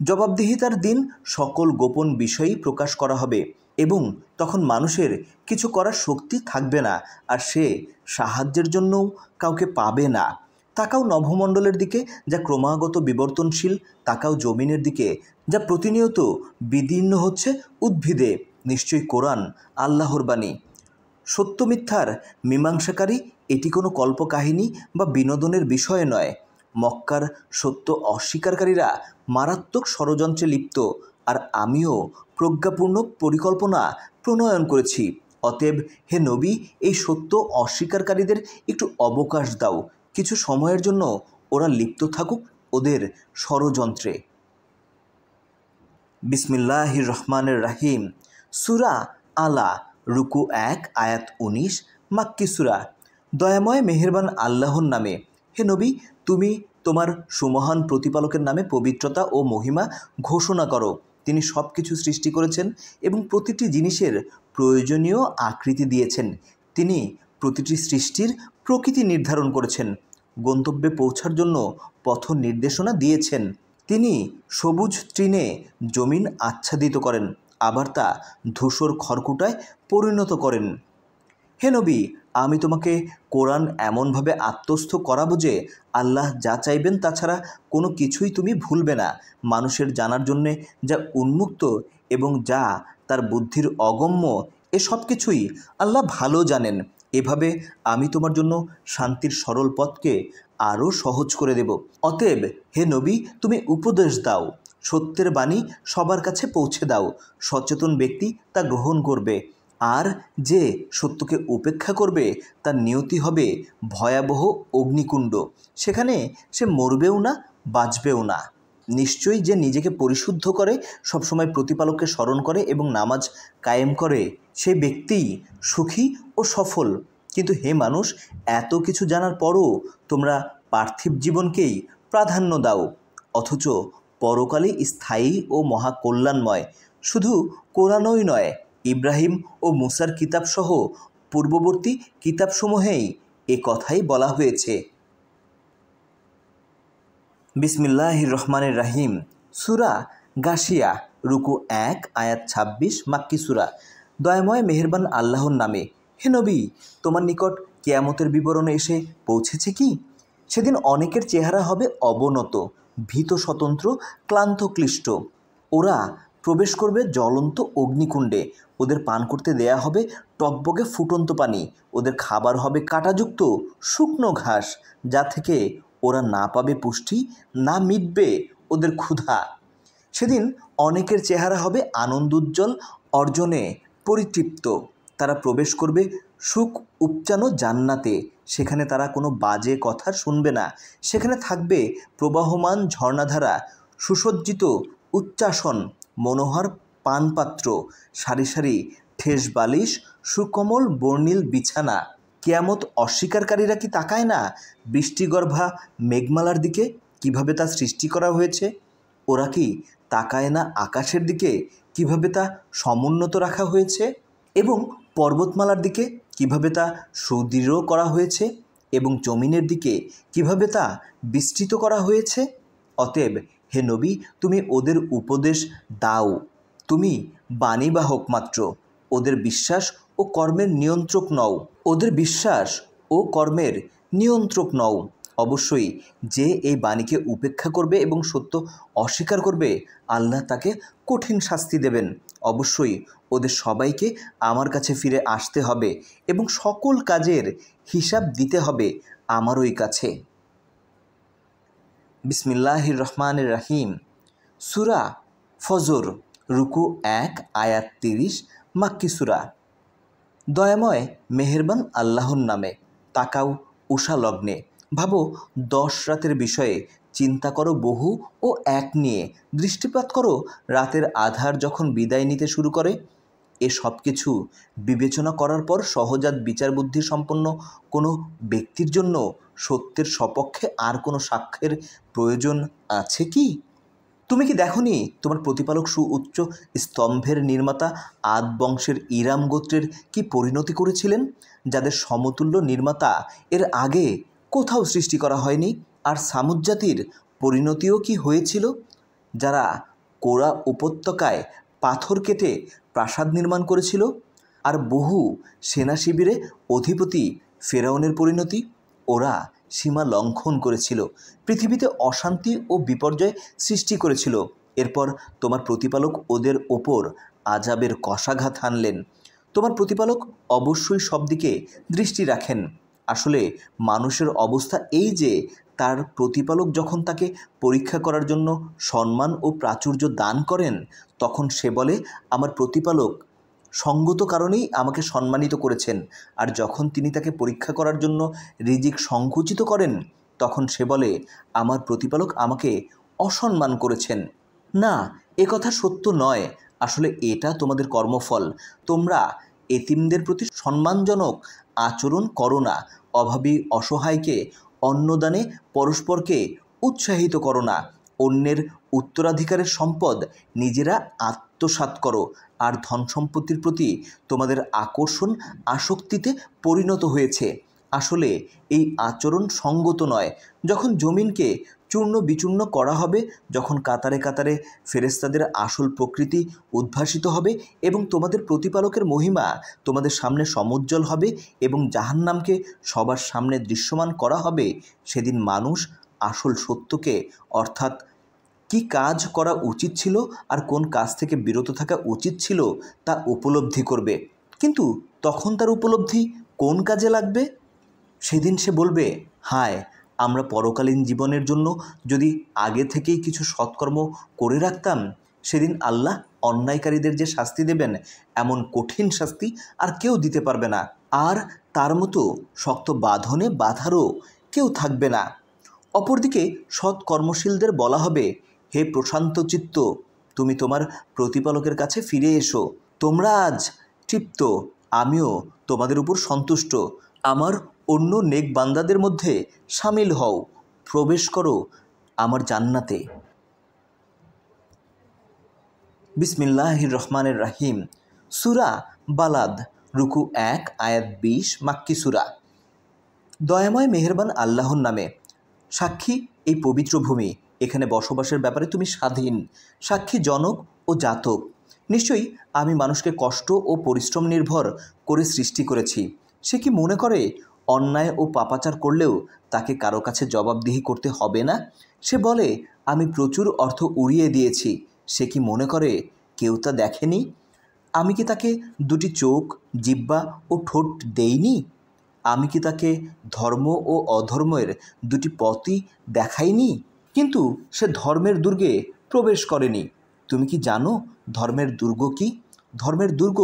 জবাবদিহিতার দিন সকল গোপন বিষয়ই প্রকাশ করা হবে। এবং তখন মানুষের কিছু করার শক্তি থাকবে না আর সে সাহায্যের জন্যও কাউকে পাবে না। তাকাও নভমণ্ডলের দিকে, যা ক্রমাগত বিবর্তনশীল। তাকাও জমিনের দিকে, যা প্রতিনিয়ত বিদীর্ণ হচ্ছে উদ্ভিদে। নিশ্চয়ই কোরআন আল্লাহর বাণী। সত্য মিথ্যার মীমাংসাকারী, এটি কোনো কল্পকাহিনী বা বিনোদনের বিষয় নয়। মক্কার সত্য অস্বীকারীরা মারাত্মক ষড়যন্ত্রে লিপ্ত। আর আমিও প্রজ্ঞাপূর্ণ পরিকল্পনা প্রণয়ন করেছি। অতএব, হে নবী, এই সত্য অস্বীকারীদের একটু অবকাশ দাও। কিছু সময়ের জন্য ওরা লিপ্ত থাকুক ওদের ষড়যন্ত্রে। বিসমিল্লাহ রহমানের রাহিম। সুরা আলা, রুকু এক, আয়াত উনিশ, মাক্কি সুরা। দয়াময় মেহেরবান আল্লাহর নামে। হে নবী, তুমি তোমার সুমহান প্রতিপালকের নামে পবিত্রতা ও মহিমা ঘোষণা করো। তিনি সব কিছু সৃষ্টি করেছেন এবং প্রতিটি জিনিসের প্রয়োজনীয় আকৃতি দিয়েছেন। তিনি প্রতিটি সৃষ্টির প্রকৃতি নির্ধারণ করেছেন, গন্তব্যে পৌঁছার জন্য পথ নির্দেশনা দিয়েছেন। তিনি সবুজ তৃণে জমিন আচ্ছাদিত করেন, আবার তা ধূসর খড়কুটায় পরিণত করেন। হে নবী আমি তোমাকে কোরআন এমনভাবে আত্মস্থ করাবো যে আল্লাহ যা চাইবেন তাছাড়া কোনো কিছুই তুমি ভুলবে না। মানুষের জানার জন্যে যা উন্মুক্ত এবং যা তার বুদ্ধির অগম্য, এ সব কিছুই আল্লাহ ভালো জানেন। এভাবে আমি তোমার জন্য শান্তির সরল পথকে আরও সহজ করে দেব। অতএব হে নবী, তুমি উপদেশ দাও, সত্যের বাণী সবার কাছে পৌঁছে দাও। সচেতন ব্যক্তি তা গ্রহণ করবে। আর যে সত্যকে উপেক্ষা করবে, তার নিয়তি হবে ভয়াবহ অগ্নিকুণ্ড। সেখানে সে মরবেও না, বাঁচবেও না। নিশ্চয়ই যে নিজেকে পরিশুদ্ধ করে, সবসময় প্রতিপালককে স্মরণ করে এবং নামাজ কায়েম করে, সে ব্যক্তিই সুখী ও সফল। কিন্তু হে মানুষ, এত কিছু জানার পরও তোমরা পার্থিব জীবনকেই প্রাধান্য দাও। অথচ পরকালে স্থায়ী ও মহাকল্যাণময়। শুধু কোরআনই নয় ইব্রাহিম ও মুসার কিতাবসহ পূর্ববর্তী কিতাবসমূহেই এ কথাই বলা হয়েছে। বিসমিল্লাহ রহমানের রাহিম। সুরা গাশিয়া, রুকু এক, আয়াত ছাব্বিশ, মাক্কি সুরা। দয়াময় মেহেরবান আল্লাহর নামে। হে নবী, তোমার নিকট কেয়ামতের বিবরণে এসে পৌঁছেছে কি? সেদিন অনেকের চেহারা হবে অবনত, ভীত স্বতন্ত্র, ক্লান্ত, ক্লিষ্ট। ওরা প্রবেশ করবে জ্বলন্ত অগ্নিকুণ্ডে। ওদের পান করতে দেয়া হবে টকবকে ফুটন্ত পানি। ওদের খাবার হবে কাটাযুক্ত শুকনো ঘাস, যা থেকে ওরা না পাবে পুষ্টি, না মিটবে ওদের ক্ষুধা। সেদিন অনেকের চেহারা হবে আনন্দোজ্জ্বল অর্জনে পরিতৃপ্ত। তারা প্রবেশ করবে সুখ উপচানো জান্নাতে। সেখানে তারা কোনো বাজে কথা শুনবে না। সেখানে থাকবে প্রবাহমান ঝর্ণাধারা, সুসজ্জিত উচ্চাসন। মনোহর পানপাত্র, সারি সারি ঠেস বালিশ, সুকমল বর্ণিল বিছানা। কেয়ামত অস্বীকারীরা কি তাকায় না? বৃষ্টিগর্ভা মেঘমালার দিকে কীভাবে তা সৃষ্টি করা হয়েছে? ওরা কি তাকায় না আকাশের দিকে? কীভাবে তা সমুন্নত রাখা হয়েছে? এবং পর্বতমালার দিকে কীভাবে তা সুদৃঢ় করা হয়েছে? এবং জমিনের দিকে কীভাবে তা বিস্তৃত করা হয়েছে? অতএব হে নবী, তুমি ওদের উপদেশ দাও। তুমি বাণীবাহক মাত্র ওদের বিশ্বাস ও কর্মের নিয়ন্ত্রক নও। ওদের বিশ্বাস ও কর্মের নিয়ন্ত্রক নও। অবশ্যই যে এই বাণীকে উপেক্ষা করবে এবং সত্য অস্বীকার করবে, আল্লাহ তাকে কঠিন শাস্তি দেবেন। অবশ্যই ওদের সবাইকে আমার কাছে ফিরে আসতে হবে এবং সকল কাজের হিসাব দিতে হবে আমার ওই কাছে। বিসমিল্লাহির রহমানের রাহিম। সুরা ফজর, রুকু এক, আয়াত তিরিশ, মাক্কি সুরা। দয়াময়, মেহেরবান আল্লাহর নামে, তাকাও উষা লগ্নে। ভাবো, দশ রাতের বিষয়ে চিন্তা করো বহু ও এক নিয়ে। দৃষ্টিপাত করো, রাতের আধার যখন বিদায় নিতে শুরু করে এ সব কিছু বিবেচনা করার পর সহজাত বিচার বুদ্ধি সম্পন্ন কোনো ব্যক্তির জন্য সত্যের সপক্ষে আর কোনো সাক্ষ্যের প্রয়োজন আছে কি? তুমি কি দেখনি তোমার প্রতিপালক সুউচ্চ স্তম্ভের নির্মাতা আদ বংশের ইরাম গোত্রের কি পরিণতি করেছিলেন? যাদের সমতুল্য নির্মাতা এর আগে কোথাও সৃষ্টি করা হয়নি আর সামুদ জাতির পরিণতিও কি হয়েছিল? যারা কোরা উপত্যকায় পাথর কেটে প্রাসাদ নির্মাণ করেছিল আর বহু সেনা শিবিরে অধিপতি ফেরাউনের পরিণতি ওরা সীমা লঙ্ঘন করেছিল। পৃথিবীতে অশান্তি ও বিপর্যয় সৃষ্টি করেছিল। এরপর তোমার প্রতিপালক ওদের ওপর আজাবের কষাঘাত হানলেন। তোমার প্রতিপালক অবশ্যই সব দিকে দৃষ্টি রাখেন। আসলে মানুষের অবস্থা এই যে তার প্রতিপালক যখন তাকে পরীক্ষা করার জন্য সম্মান ও প্রাচুর্য দান করেন, তখন সে বলে, আমার প্রতিপালক, সঙ্গত কারণেই আমাকে সম্মানিত করেছেন। আর যখন তিনি তাকে পরীক্ষা করার জন্য রিজিক সংকুচিত করেন, তখন সে বলে, আমার প্রতিপালক আমাকে অসম্মান করেছেন। না, এ কথা সত্য নয়। আসলে এটা তোমাদের কর্মফল। তোমরা এতিমদের প্রতি সম্মানজনক আচরণ করো না। অভাবী অসহায়কে অন্নদানে পরস্পরকে উৎসাহিত করো না। অন্যের উত্তরাধিকারের সম্পদ নিজেরা আত্মসাত করো আর ধন সম্পত্তির প্রতি তোমাদের আকর্ষণ আসক্তিতে পরিণত হয়েছে। আসলে এই আচরণ সঙ্গত নয়। যখন জমিনকে চূর্ণ বিচূর্ণ করা হবে যখন কাতারে কাতারে ফেরেস্তাদের আসল প্রকৃতি উদ্ভাসিত হবে এবং তোমাদের প্রতিপালকের মহিমা তোমাদের সামনে সমুজ্জ্বল হবে এবং জাহান্নামকে সবার সামনে দৃশ্যমান করা হবে, সেদিন মানুষ আসল সত্যকে, অর্থাৎ কি কাজ করা উচিত ছিল আর কোন কাজ থেকে বিরত থাকা উচিত ছিল তা উপলব্ধি করবে। কিন্তু তখন তার উপলব্ধি কোন কাজে লাগবে? সেদিন সে বলবে, হায় আমরা পরকালীন জীবনের জন্য যদি আগে থেকেই কিছু সৎকর্ম করে রাখতাম, সেদিন আল্লাহ অন্যায়কারীদের যে শাস্তি দেবেন, এমন কঠিন শাস্তি আর কেউ দিতে পারবে না। আর তার মতো শক্ত বাঁধনে বাধারও কেউ থাকবে না। অপরদিকে সৎ কর্মশীলদের বলা হবে, হে প্রশান্ত চিত্ত, তুমি তোমার প্রতিপালকের কাছে ফিরে এসো। তোমরা আজ তৃপ্ত, আমিও তোমাদের উপর সন্তুষ্ট। আমার অন্য নেক বান্দাদের মধ্যে সামিল হও, প্রবেশ করো আমার জান্নাতে। বিসমিল্লাহির রহমানের রাহিম সুরা বালাদ, রুকু এক, আয়াত বিশ, মাক্কি সুরা। দয়াময় মেহেরবান আল্লাহর নামে। সাক্ষী এই পবিত্র ভূমি। এখানে বসবাসের ব্যাপারে তুমি স্বাধীন। সাক্ষী জনক ও জাতক। নিশ্চয়ই আমি মানুষকে কষ্ট ও পরিশ্রম নির্ভর করে সৃষ্টি করেছি। সে কি মনে করে অন্যায় ও পাপাচার করলেও তাকে কারও কাছে জবাবদিহি করতে হবে না। সে বলে, আমি প্রচুর অর্থ উড়িয়ে দিয়েছি। সে কি মনে করে কেউ তা দেখেনি? আমি কি তাকে দুটি চোখ জিব্বা ও ঠোঁট দেইনি? আমি কি তাকে ধর্ম ও অধর্মের দুটি পথই দেখাইনি? কিন্তু সে ধর্মের দুর্গে প্রবেশ করেনি। তুমি কি জানো ধর্মের দুর্গ কি? ধর্মের দুর্গ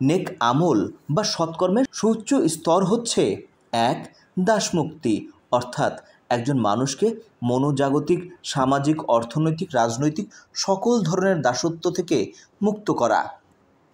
নেক আমল বা সৎকর্মের সুউচ্চ স্তর হচ্ছে। এক দাসমুক্তি, অর্থাৎ একজন মানুষকে মনোজাগতিক, সামাজিক, অর্থনৈতিক, রাজনৈতিক সকল ধরনের দাসত্ব থেকে মুক্ত করা।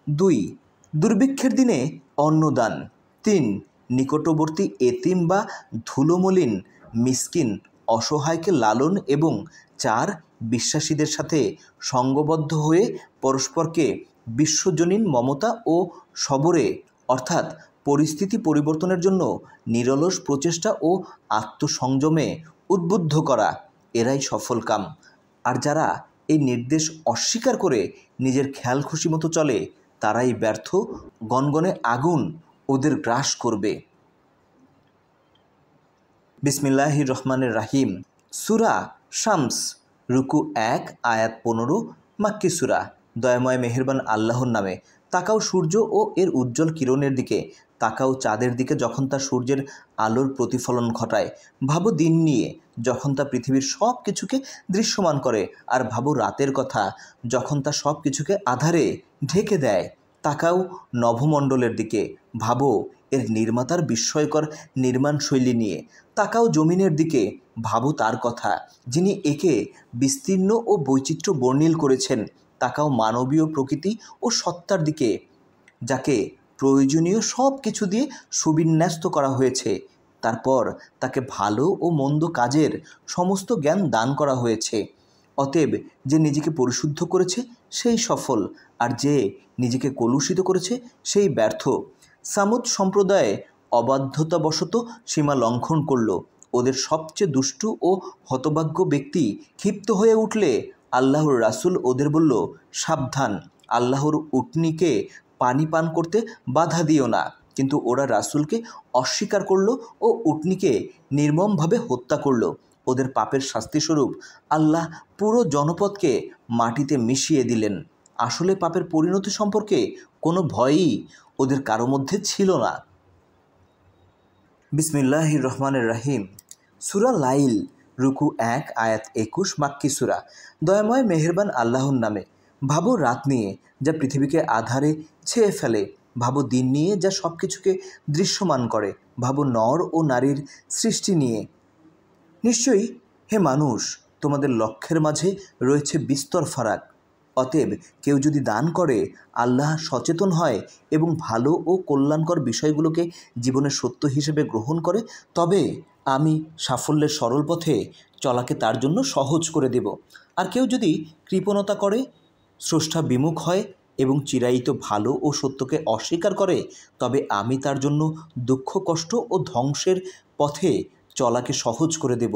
দুই, দুর্ভিক্ষের দিনে অন্নদান। তিন, নিকটবর্তী এতিম বা ধুলোমলিন, মিসকিন, অসহায়কে লালন এবং চার, বিশ্বাসীদের সাথে সঙ্গবদ্ধ হয়ে পরস্পরকে বিশ্বজনীন মমতা ও সবরে, অর্থাৎ পরিস্থিতি পরিবর্তনের জন্য নিরলস প্রচেষ্টা ও আত্মসংযমে উদ্বুদ্ধ করা এরাই সফল কাম। আর যারা এই নির্দেশ অস্বীকার করে নিজের খেয়াল খুশি মতো চলে, তারাই ব্যর্থ গনগনে আগুন ওদের গ্রাস করবে। বিসমিল্লাহ রহমানের রাহিম। সুরা শামস, রুকু এক, আয়াত পনেরো, মাক্কি সুরা। দয়াময় মেহেরবান আল্লাহর নামে। তাকাও সূর্য ও এর উজ্জ্বল কিরণের দিকে তাকাও চাঁদের দিকে যখন তা সূর্যের আলোর প্রতিফলন ঘটায়। ভাবো দিন নিয়ে, যখন তা পৃথিবীর সব কিছুকে দৃশ্যমান করে, আর ভাবো রাতের কথা, যখন তা সব কিছুকে আধারে ঢেকে দেয়। তাকাও নভমণ্ডলের দিকে, ভাবো এর নির্মাতার বিস্ময়কর নির্মাণ শৈলী নিয়ে। তাকাও জমিনের দিকে, ভাবো তার কথা, যিনি একে বিস্তীর্ণ ও বৈচিত্র্য বর্ণিল করেছেন। তাকাও মানবীয় প্রকৃতি ও সত্তার দিকে, যাকে প্রয়োজনীয় সব কিছু দিয়ে সুবিন্যস্ত করা হয়েছে। তারপর তাকে ভালো ও মন্দ কাজের সমস্ত জ্ঞান দান করা হয়েছে। অতএব যে নিজেকে পরিশুদ্ধ করেছে, সেই সফল, আর যে নিজেকে কলুষিত করেছে, সেই ব্যর্থ। সামুদ সম্প্রদায়ে অবাধ্যতাবশত সীমা লঙ্ঘন করল। ওদের সবচেয়ে দুষ্টু ও হতভাগ্য ব্যক্তি ক্ষিপ্ত হয়ে উঠলে আল্লাহর রাসুল ওদের বলল, সাবধান, আল্লাহর উটনিকে পানি পান করতে বাধা দিও না। কিন্তু ওরা রাসুলকে অস্বীকার করল ও উটনিকে নির্মমভাবে হত্যা করল। ওদের পাপের শাস্তিস্বরূপ আল্লাহ পুরো জনপদকে মাটিতে মিশিয়ে দিলেন। আসলে পাপের পরিণতি সম্পর্কে কোনো ভয়ই ওদের কারও মধ্যে ছিল না। বিসমিল্লাহ রহমানের রাহিম। সুরা লাইল, রুকু এক, আয়াত একুশ, মাক্কি সুরা। দয়াময় মেহেরবান আল্লাহর নামে। ভাবো রাত নিয়ে, যা পৃথিবীকে আধারে ছেয়ে ফেলে। ভাবো দিন নিয়ে, যা সব কিছুকে দৃশ্যমান করে। ভাবো নর ও নারীর সৃষ্টি নিয়ে। নিশ্চয়ই, হে মানুষ, তোমাদের লক্ষ্যের মাঝে রয়েছে বিস্তর ফারাক। অতএব কেউ যদি দান করে, আল্লাহ সচেতন হয় এবং ভালো ও কল্যাণকর বিষয়গুলোকে জীবনের সত্য হিসেবে গ্রহণ করে, তবে আমি সাফল্যের সরল পথে চলাকে তার জন্য সহজ করে দেব। আর কেউ যদি কৃপণতা করে স্রষ্টা বিমুখ হয় এবং চিরায়িত ভালো ও সত্যকে অস্বীকার করে, তবে আমি তার জন্য দুঃখ, কষ্ট ও ধ্বংসের পথে চলাকে সহজ করে দেব।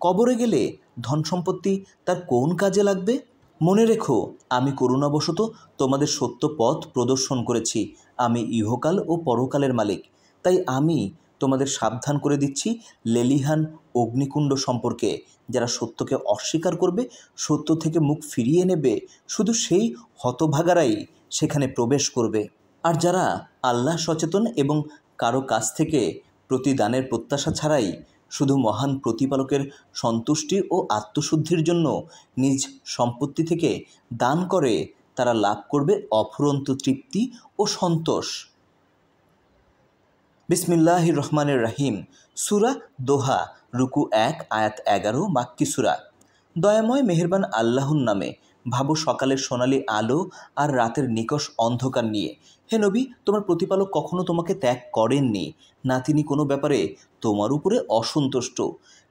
কবরে গেলে ধন সম্পত্তি তার কোন কাজে লাগবে? মনে রেখো, আমি করুণাবশত তোমাদের সত্য পথ প্রদর্শন করেছি। আমি ইহকাল ও পরকালের মালিক, তাই আমি তোমাদের সাবধান করে দিচ্ছি লেলিহান অগ্নিকুণ্ড সম্পর্কে। যারা সত্যকে অস্বীকার করবে, সত্য থেকে মুখ ফিরিয়ে নেবে, শুধু সেই হতভাগারাই সেখানে প্রবেশ করবে। আর যারা আল্লাহ সচেতন এবং কারও কাছ থেকে প্রতিদানের প্রত্যাশা ছাড়াই শুধু মহান প্রতিপালকের সন্তুষ্টি ও আত্মশুদ্ধির জন্য নিজ সম্পত্তি থেকে দান করে, তারা লাভ করবে অফুরন্ত তৃপ্তি ও সন্তোষ। বিসমিল্লাহ রহমানের রাহিম। সুরা দোহা, রুকু এক, আয়াত এগারো মাক্কি সুরা। দয়াময় মেহেরবান আল্লাহর নামে ভাবো সকালের সোনালি আলো আর রাতের নিকষ অন্ধকার নিয়ে। হে নবী, তোমার প্রতিপালক কখনো তোমাকে ত্যাগ করেননি। না তিনি কোনো ব্যাপারে তোমার উপরে অসন্তুষ্ট।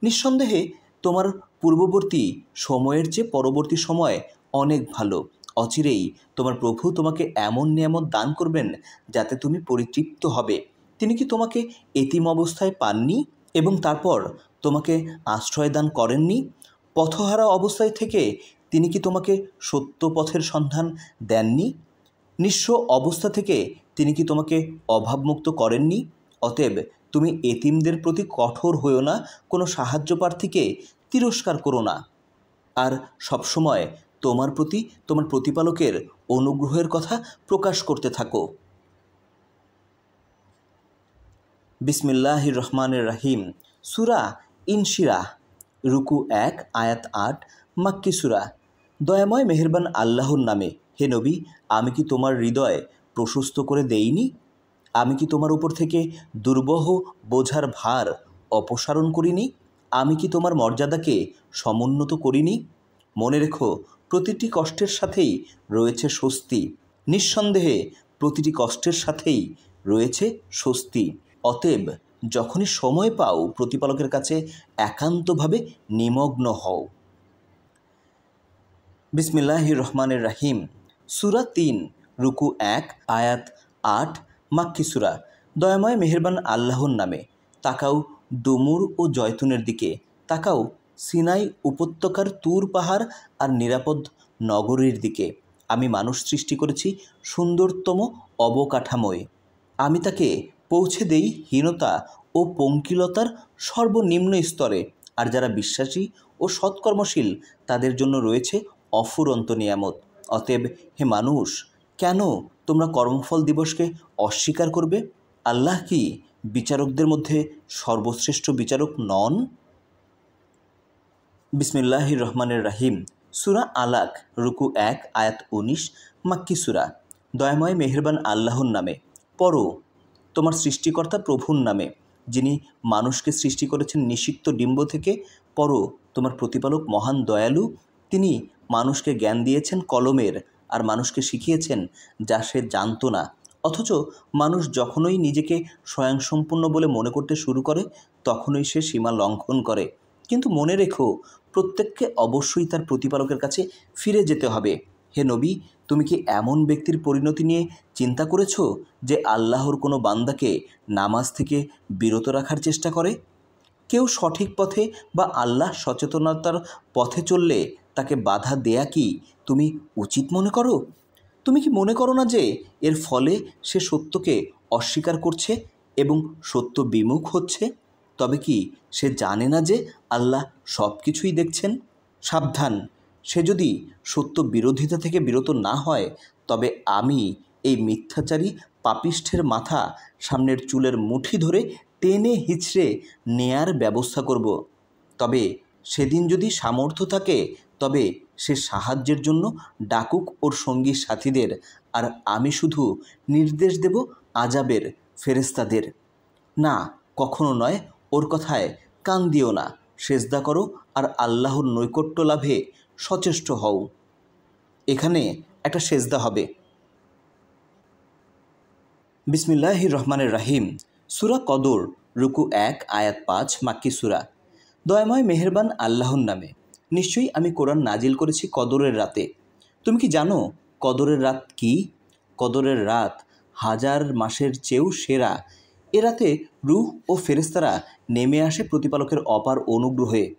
নিঃসন্দেহে তোমার পূর্ববর্তী সময়ের চেয়ে পরবর্তী সময় অনেক ভালো। অচিরেই তোমার প্রভু তোমাকে এমন নিয়ামত দান করবেন যাতে তুমি পরিতৃপ্ত হবে। তিনি কি তোমাকে এতিম অবস্থায় পাননি এবং তারপর তোমাকে আশ্রয় দান করেননি? পথহারা অবস্থায় থেকে তিনি কি তোমাকে সত্য পথের সন্ধান দেননি? নিঃস্ব অবস্থা থেকে তিনি কি তোমাকে অভাবমুক্ত করেননি? অতএব তুমি এতিমদের প্রতি কঠোর হইও না, কোনো সাহায্য প্রার্থীকে তিরস্কার করো না। আর সবসময় তোমার প্রতি, তোমার প্রতিপালকের অনুগ্রহের কথা প্রকাশ করতে থাকো। বিসমিল্লাহ রহমানের রাহিম। সুরা ইনশিরা রুকু এক, আয়াত আট, মাক্কি সুরা। দয়াময় মেহেরবান আল্লাহর নামে, হে নবী, আমি কি তোমার হৃদয় প্রশস্ত করে দেইনি? আমি কি তোমার উপর থেকে দুর্বহ বোঝার ভার অপসারণ করিনি? আমি কি তোমার মর্যাদাকে সমুন্নত করিনি? মনে রেখো, প্রতিটি কষ্টের সাথেই রয়েছে স্বস্তি। নিঃসন্দেহে, প্রতিটি কষ্টের সাথেই রয়েছে স্বস্তি। অতএব যখনই সময় পাও প্রতিপালকের কাছে একান্তভাবে নিমগ্ন হও। বিসমিল্লাহ রহমানের রাহিম। সুরা তিন, রুকু এক, আয়াত আট, মাক্কি সুরা। দয়াময় মেহেরবান আল্লাহর নামে। তাকাও ডুমুর ও জয়তুনের দিকে। তাকাও সিনাই উপত্যকার তুর পাহাড় আর নিরাপদ নগরীর দিকে। আমি মানুষ সৃষ্টি করেছি সুন্দরতম অবকাঠামোয়। আমি তাকে পৌঁছে দেই হীনতা ও পঙ্কিলতার সর্বনিম্ন স্তরে। আর যারা বিশ্বাসী ও সৎকর্মশীল, তাদের জন্য রয়েছে অফুরন্ত নিয়ামত। অতএব, হে মানুষ, কেন তোমরা কর্মফল দিবসকে অস্বীকার করবে? আল্লাহ কি বিচারকদের মধ্যে সর্বশ্রেষ্ঠ বিচারক নন? বিসমিল্লাহ রহমানের রাহিম সুরা আলাক, রুকু এক, আয়াত উনিশ, মাক্কি সুরা। দয়াময় মেহরবান আল্লাহর নামে। পড়ো। তোমার সৃষ্টিকর্তা প্রভুর নামে, যিনি মানুষকে সৃষ্টি করেছেন নিষিক্ত ডিম্ব থেকে। পড়ো তোমার প্রতিপালক মহান দয়ালু, তিনি মানুষকে জ্ঞান দিয়েছেন কলমের, আর মানুষকে শিখিয়েছেন যা সে জানতো না। অথচ মানুষ যখনই নিজেকে স্বয়ংসম্পূর্ণ বলে মনে করতে শুরু করে, তখনই সে সীমা লঙ্ঘন করে। কিন্তু মনে রেখো, প্রত্যেককে অবশ্যই তার প্রতিপালকের কাছে ফিরে যেতে হবে। হে নবী, তুমি কি এমন ব্যক্তির পরিণতি নিয়ে চিন্তা করেছ যে আল্লাহর কোনো বান্দাকে নামাজ থেকে বিরত রাখার চেষ্টা করে? কেউ সঠিক পথে বা আল্লাহ সচেতনতার পথে চললে তাকে বাধা দেয়া কি তুমি উচিত মনে করো? তুমি কি মনে করো না যে এর ফলে সে সত্যকে অস্বীকার করছে এবং সত্য বিমুখ হচ্ছে? তবে কি সে জানে না যে আল্লাহ সব কিছুই দেখছেন? সাবধান। সে যদি সত্য বিরোধিতা থেকে বিরত না হয়, তবে আমি এই মিথ্যাচারী পাপিষ্ঠের মাথা সামনের চুলের মুঠি ধরে টেনে হিচড়ে নেয়ার ব্যবস্থা করব। তবে সেদিন যদি সামর্থ্য থাকে, তবে সে সাহায্যের জন্য ডাকুক ওর সঙ্গী সাথীদের, আর আমি শুধু নির্দেশ দেব আজাবের ফেরেস্তাদের না, কখনো নয়, ওর কথায় কান দিও না। সেজদা করো, আর আল্লাহর নৈকট্য লাভে সচেষ্ট হও। এখানে একটা সেজদা হবে। বিসমিল্লাহ রহমানের রাহিম সুরা কদর, রুকু এক, আয়াত পাঁচ, মাক্কি সুরা। দয়াময় মেহেরবান আল্লাহর নামে। নিশ্চয়ই আমি কোরআন নাজিল করেছি কদরের রাতে। তুমি কি জানো কদরের রাত কি? কদরের রাত হাজার মাসের চেয়েও সেরা। এ রাতে রুহ ও ফেরেস্তারা নেমে আসে প্রতিপালকের অপার অনুগ্রহে।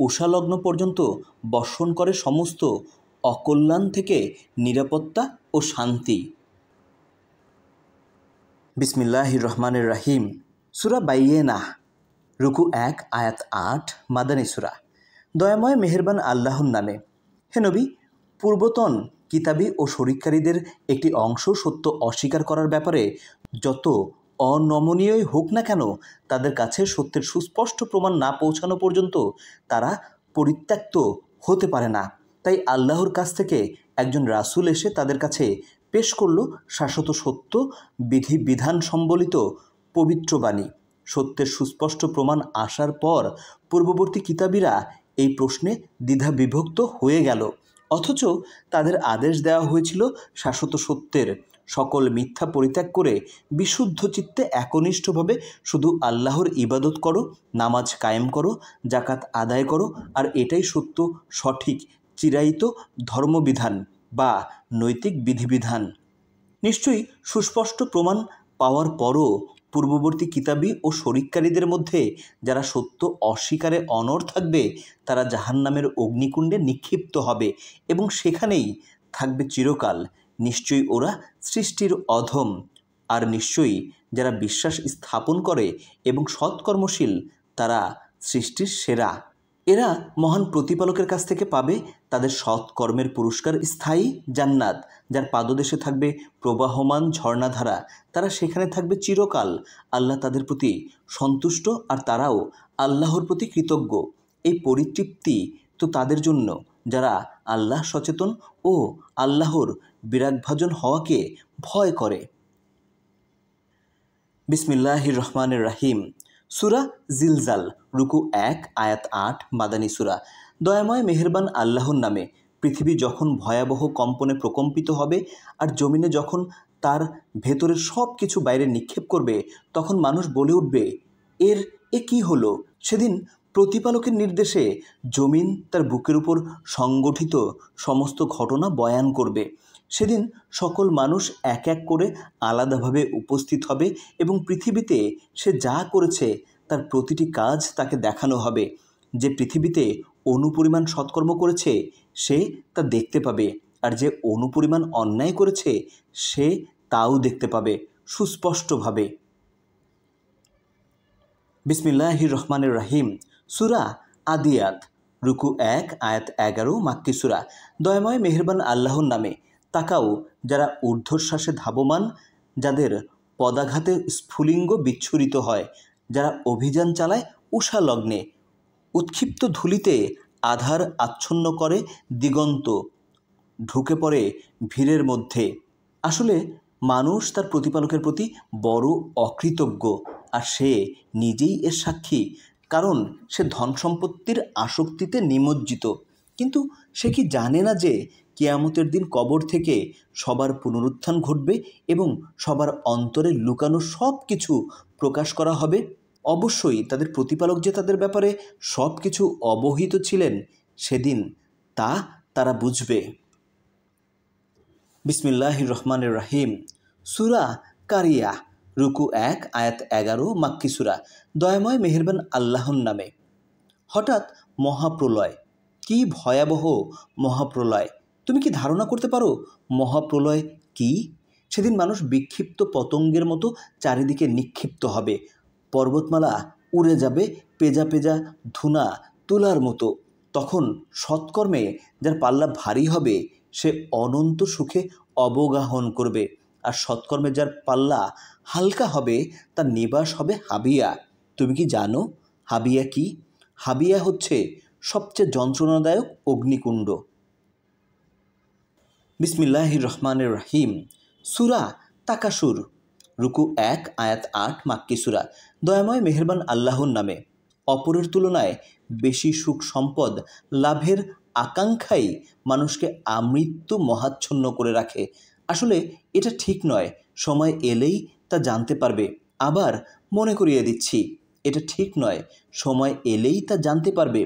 উষালগ্ন পর্যন্ত বর্ষণ করে সমস্ত অকল্যাণ থেকে নিরাপত্তা ও শান্তি। বিসমিল্লাহ রহমানের রাহিম। সুরা বাইয়ে না রুকু এক, আয়াত আট, মাদানী সুরা। দয়াময় মেহেরবান আল্লাহর নামে। হে নবী, পূর্বতন কিতাবি ও শরিককারীদের একটি অংশ সত্য অস্বীকার করার ব্যাপারে যত অনমনীয়ই হোক না কেন, তাদের কাছে সত্যের সুস্পষ্ট প্রমাণ না পৌঁছানো পর্যন্ত তারা পরিত্যক্ত হতে পারে না। তাই আল্লাহর কাছ থেকে একজন রাসুল এসে তাদের কাছে পেশ করল শাশ্বত সত্য বিধি বিধান সম্বলিত পবিত্র বাণী। সত্যের সুস্পষ্ট প্রমাণ আসার পর পূর্ববর্তী কিতাবীরা এই প্রশ্নে দ্বিধা বিভক্ত হয়ে গেল। অথচ তাদের আদেশ দেওয়া হয়েছিল শাশ্বত সত্যের। সকল মিথ্যা পরিত্যাগ করে বিশুদ্ধ চিত্তে একনিষ্ঠভাবে শুধু আল্লাহর ইবাদত করো, নামাজ কায়েম করো জাকাত আদায় করো, আর এটাই সত্য, সঠিক, চিরায়িত ধর্মবিধান বা নৈতিক বিধিবিধান। নিশ্চয়ই সুস্পষ্ট প্রমাণ পাওয়ার পরও পূর্ববর্তী কিতাবি ও শরিককারীদের মধ্যে যারা সত্য অস্বীকারে অনর থাকবে, তারা জাহান্নামের অগ্নিকুণ্ডে নিক্ষিপ্ত হবে এবং সেখানেই থাকবে চিরকাল। নিশ্চয়ই ওরা সৃষ্টির অধম। আর নিশ্চয়ই যারা বিশ্বাস স্থাপন করে এবং সৎকর্মশীল, তারা সৃষ্টির সেরা। এরা মহান প্রতিপালকের কাছ থেকে পাবে তাদের সৎ কর্মের পুরস্কার স্থায়ী জান্নাত, যার পাদদেশে থাকবে প্রবাহমান ঝর্ণাধারা। তারা সেখানে থাকবে চিরকাল। আল্লাহ তাদের প্রতি সন্তুষ্ট আর তারাও আল্লাহর প্রতি কৃতজ্ঞ। এই পরিতৃপ্তি তো তাদের জন্য, যারা আল্লাহ সচেতন ও আল্লাহর বিরাগভাজন হওয়াকে ভয় করে। বিসমিল্লাহ রহমানের রাহিম সুরা জিলজাল, রুকু এক, আয়াত আট, মাদানী সুরা। দয়াময় মেহেরবান আল্লাহর নামে, পৃথিবী যখন ভয়াবহ কম্পনে প্রকম্পিত হবে আর জমিনে যখন তার ভেতরের সব কিছু বাইরে নিক্ষেপ করবে, তখন মানুষ বলে উঠবে, এর এ কি হলো? সেদিন প্রতিপালকের নির্দেশে জমিন তার বুকের উপর সংগঠিত সমস্ত ঘটনা বয়ান করবে। সেদিন সকল মানুষ এক এক করে আলাদাভাবে উপস্থিত হবে এবং পৃথিবীতে সে যা করেছে তার প্রতিটি কাজ তাকে দেখানো হবে। যে পৃথিবীতে অনুপরিমাণ সৎকর্ম করেছে, সে তা দেখতে পাবে। আর যে অনুপরিমাণ অন্যায় করেছে, সে তাও দেখতে পাবে, সুস্পষ্টভাবে। বিসমিল্লাহির রহমানের রাহিম। সুরা আদিয়াত। রুকু এক, আয়াত এগারো, মাক্কি সুরা। দয়াময় মেহরবান আল্লাহর নামে। তাকাও যারা ঊর্ধ্বশ্বাসে ধাবমান, যাদের পদাঘাতে স্ফুলিঙ্গ বিচ্ছুরিত হয়, যারা অভিযান চালায় উষা লগ্নে। উৎক্ষিপ্ত ধুলিতে আধার আচ্ছন্ন করে দিগন্ত, ঢুকে পড়ে ভিড়ের মধ্যে। আসলে মানুষ তার প্রতিপালকের প্রতি বড় অকৃতজ্ঞ, আর সে নিজেই এর সাক্ষী, কারণ সে ধন সম্পত্তির আসক্তিতে নিমজ্জিত। কিন্তু সে কি জানে না যে কেয়ামতের দিন কবর থেকে সবার পুনরুত্থান ঘটবে এবং সবার অন্তরে লুকানো সব কিছু প্রকাশ করা হবে। অবশ্যই তাদের প্রতিপালক যে তাদের ব্যাপারে সব কিছু অবহিত ছিলেন সেদিন তা তারা বুঝবে। বিসমিল্লাহ রহমানের রাহিম। সুরা কারিয়া, রুকু এক, আয়াত এগারো, মাক্কি সুরা। দয়াময় মেহেরবান আল্লাহর নামে। হঠাৎ মহাপ্রলয়, কি ভয়াবহ মহাপ্রলয়। তুমি কি ধারণা করতে পারো মহাপ্রলয় কি? সেদিন মানুষ বিক্ষিপ্ত পতঙ্গের মতো চারিদিকে নিক্ষিপ্ত হবে। পর্বতমালা উড়ে যাবে পেজা পেজা ধুনা তুলার মতো। তখন সৎকর্মে যার পাল্লা ভারী হবে, সে অনন্ত সুখে অবগাহন করবে। আর সৎকর্মে যার পাল্লা হালকা হবে, তার নিবাস হবে হাবিয়া। তুমি কি জানো হাবিয়া কি? হাবিয়া হচ্ছে সবচেয়ে যন্ত্রণাদায়ক অগ্নিকুণ্ড। বিসমিল্লাহির রহমানের রাহিম সুরা তাকাসুর। রুকু এক, আয়াত আট, মাক্কি সুরা। দয়াময় মেহরবান আল্লাহর নামে। অপরের তুলনায় বেশি সুখ সম্পদ লাভের আকাঙ্ক্ষাই মানুষকে আমৃত্যু মহাচ্ছন্ন করে রাখে। আসলে এটা ঠিক নয়। সময় এলেই তা জানতে পারবে। আবার মনে করিয়ে দিচ্ছি, এটা ঠিক নয়। সময় এলেই তা জানতে পারবে।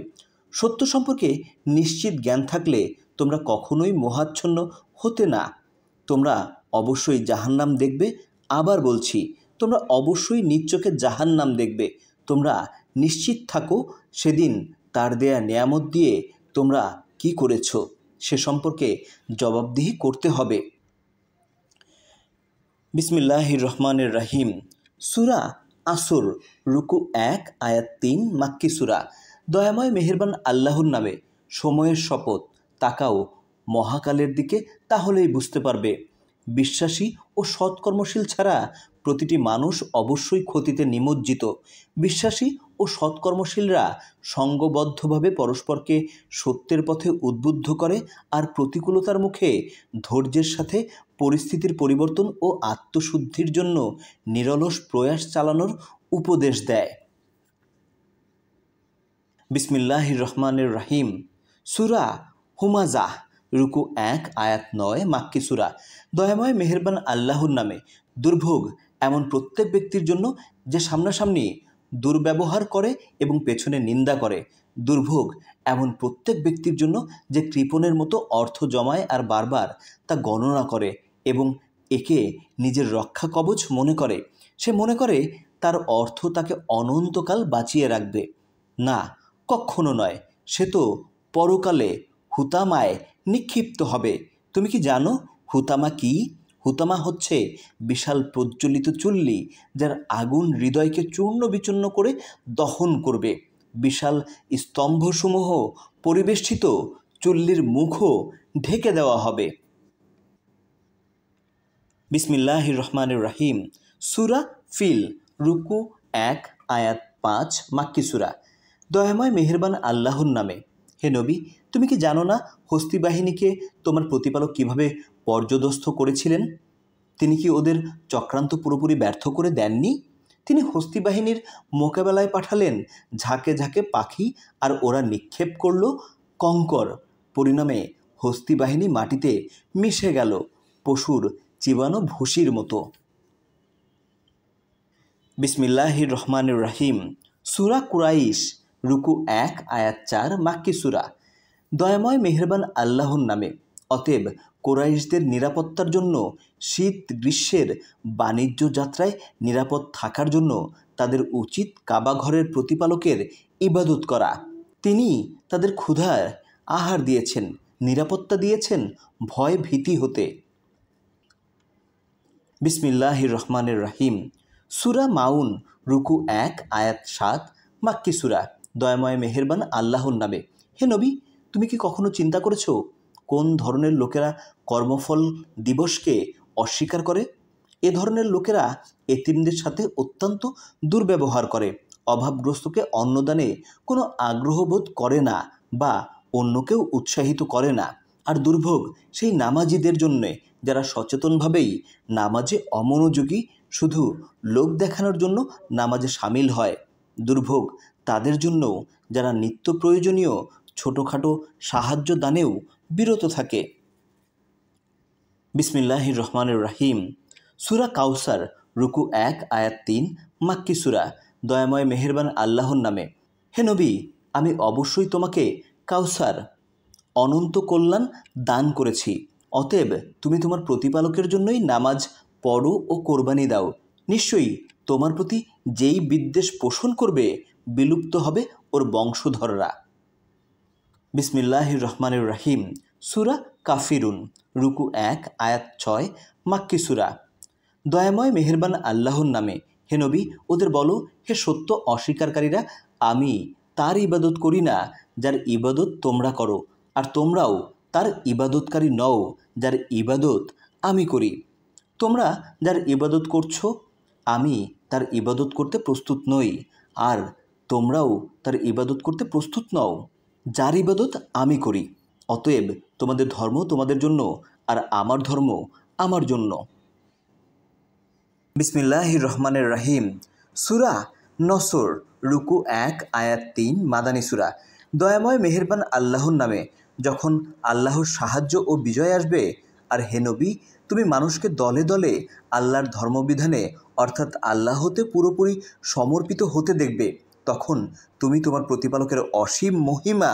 সত্য সম্পর্কে নিশ্চিত জ্ঞান থাকলে তোমরা কখনোই মোহাচ্ছন্ন হতে না। তোমরা অবশ্যই জাহান্নাম দেখবে। আবার বলছি, তোমরা অবশ্যই নিচ্চকে জাহান্নাম দেখবে। তোমরা নিশ্চিত থাকো, সেদিন তার দেয়া নিয়ামত দিয়ে তোমরা কি করেছ, সে সম্পর্কে জবাবদিহি করতে হবে। বিসমিল্লাহ রহমানের রাহিম। সুরা আসর, রুকু এক, আয়াত তিন, মাক্কি সুরা। দয়াময় মেহেরবান আল্লাহর নামে, সময়ের শপথ। তাকাও মহাকালের দিকে, তাহলেই বুঝতে পারবে। বিশ্বাসী ও সৎকর্মশীল ছাড়া প্রতিটি মানুষ অবশ্যই ক্ষতিতে নিমজ্জিত। বিশ্বাসী ও সৎকর্মশীলরা সঙ্গবদ্ধভাবে পরস্পরকে সত্যের পথে উদ্বুদ্ধ করে আর প্রতিকূলতার মুখে ধৈর্যের সাথে পরিস্থিতির পরিবর্তন ও আত্মশুদ্ধির জন্য নিরলস প্রয়াস চালানোর উপদেশ দেয়। বিসমিল্লাহ রহমানের রাহিম। সুরা হুমাজাহ রুকু এক, আয়াত নয়, মাক্কি সুরা। দয়াময় মেহেরবান আল্লাহর নামে দুর্ভোগ এমন প্রত্যেক ব্যক্তির জন্য যে সামনাসামনি দুর্ব্যবহার করে এবং পেছনে নিন্দা করে। দুর্ভোগ এমন প্রত্যেক ব্যক্তির জন্য যে কৃপণের মতো অর্থ জমায় আর বারবার তা গণনা করে এবং একে নিজের রক্ষা কবচ মনে করে। সে মনে করে তার অর্থ তাকে অনন্তকাল বাঁচিয়ে রাখবে। না কখনো নয়, সে তো পরকালে হুতামায় নিক্ষিপ্ত হবে। তুমি কি জানো হুতামা কি? হুতামা হচ্ছে বিশাল প্রজ্বলিত চুল্লি যার আগুন হৃদয়কে চূর্ণ বিচূর্ণ করে দহন করবে। বিশাল স্তম্ভসমূহ পরিবেষ্টিত চুল্লির মুখও ঢেকে দেওয়া হবে। বিসমিল্লাহ রহমানুর রাহিম। সুরা ফিল, রুকু এক, আয়াত পাঁচ, মাক্কি সুরা। দয়াময় মেহেরবান আল্লাহর নামে। হে নবী তুমি কি জানো না হস্তি বাহিনীকে তোমার প্রতিপালক কীভাবে পর্যদস্ত করেছিলেন? তিনি কি ওদের চক্রান্ত পুরোপুরি ব্যর্থ করে দেননি? তিনি হস্তি বাহিনীর মোকাবেলায় পাঠালেন, ঝাঁকে ঝাঁকে পাখি আর ওরা নিক্ষেপ করল। কঙ্কর পরিণামে হস্তি বাহিনী মাটিতে মিশে গেল, পশুর চিবানো ভুসির মতো। বিসমিল্লাহির রহমানুর রাহিম। সুরা কুরাইশ, রুকু এক, আয়াত চার, মাক্কি সুরা। দয়াময় মেহরবান আল্লাহর নামে। অতএব কোরাইশদের নিরাপত্তার জন্য, শীত গ্রীষ্মের বাণিজ্য যাত্রায় নিরাপদ থাকার জন্য তাদের উচিত কাবা ঘরের প্রতিপালকের ইবাদত করা। তিনি তাদের ক্ষুধার আহার দিয়েছেন, নিরাপত্তা দিয়েছেন, ভয় ভীতি হতে। বিসমিল্লাহির রহমানের রাহিম। সুরা মাউন, রুকু এক, আয়াত সাত, মাক্কি সুরা। দয়াময় মেহেরবান আল্লাহর নামে। হে নবী তুমি কি কখনো চিন্তা করেছ কোন ধরনের লোকেরা কর্মফল দিবসকে অস্বীকার করে? এ ধরনের লোকেরা এতিমদের সাথে অত্যন্ত দুর্ব্যবহার করে, অভাবগ্রস্তকে অন্নদানে কোনো আগ্রহবোধ করে না বা অন্যকেও উৎসাহিত করে না। আর দুর্ভোগ, সেই নামাজিদের জন্যে যারা সচেতনভাবেই নামাজে অমনোযোগী, শুধু লোক দেখানোর জন্য নামাজে সামিল হয়। দুর্ভোগ, তাদের জন্যও যারা নিত্য প্রয়োজনীয় ছোটোখাটো সাহায্য দানেও বিরত থাকে। বিসমিল্লাহির রহমানুর রাহিম। সুরা কাউসার, রুকু এক, আয়াত তিন, মাক্কি সুরা। দয়াময় মেহেরবান আল্লাহর নামে, হে নবী, আমি অবশ্যই তোমাকে কাউসার, অনন্ত কল্যাণ দান করেছি। অতএব তুমি তোমার প্রতিপালকের জন্যই নামাজ পড়ো ও কোরবানি দাও। নিশ্চয়ই তোমার প্রতি যেই বিদ্বেষ পোষণ করবে, বিলুপ্ত হবে ওর বংশধররা। বিসমিল্লাহির রহমানুর রাহিম। সুরা কাফিরুন, রুকু এক, আয়াত ছয়, মাক্কি সুরা। দয়াময় মেহেরবান আল্লাহর নামে, হে নবী, ওদের বলো, হে সত্য অস্বীকারীরা আমি তার ইবাদত করি না, যার ইবাদত তোমরা করো, আর তোমরাও তার ইবাদতকারী নও, যার ইবাদত আমি করি। তোমরা যার ইবাদত করছ, আমি তার ইবাদত করতে প্রস্তুত নই, আর তোমরাও তার ইবাদত করতে প্রস্তুত নও। যার ইবাদত আমি করি, অতএব তোমাদের ধর্ম তোমাদের জন্য আর আমার ধর্ম আমার জন্য। বিসমিল্লাহ রহমানের রাহিম। সুরা নসর, রুকু এক, আয়াত তিন, মাদানী সুরা। দয়াময় মেহেরবান আল্লাহর নামে যখন আল্লাহর সাহায্য ও বিজয় আসবে, আর হেনবি তুমি মানুষকে দলে দলে আল্লাহর ধর্মবিধানে, অর্থাৎ আল্লাহতে পুরোপুরি সমর্পিত হতে দেখবে। তখন তুমি তোমার প্রতিপালকের অসীম মহিমা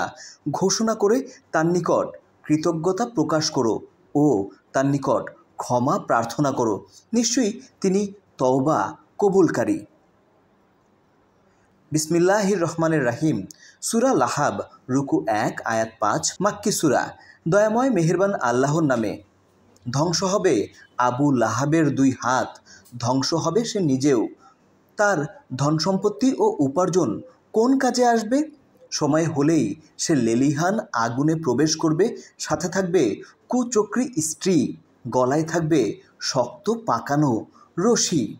ঘোষণা করে তার নিকট কৃতজ্ঞতা প্রকাশ করো ও তার নিকট ক্ষমা প্রার্থনা করো। নিশ্চয়ই তিনি তওবা কবুলকারী। বিসমিল্লাহির রহমানের রাহিম। সুরা লাহাব, রুকু এক, আয়াত পাঁচ, মাক্কি সুরা। দয়াময় মেহেরবান আল্লাহর নামে। ধ্বংস হবে আবু লাহাবের দুই হাত। ধ্বংস হবে সে নিজেও। তার ধন সম্পত্তি ও উপার্জন কোন কাজে আসবে? সময় হলেই সে লেলিহান আগুনে প্রবেশ করবে, সাথে থাকবে কুচক্রী স্ত্রী, গলায় থাকবে শক্ত পাকানো রশি।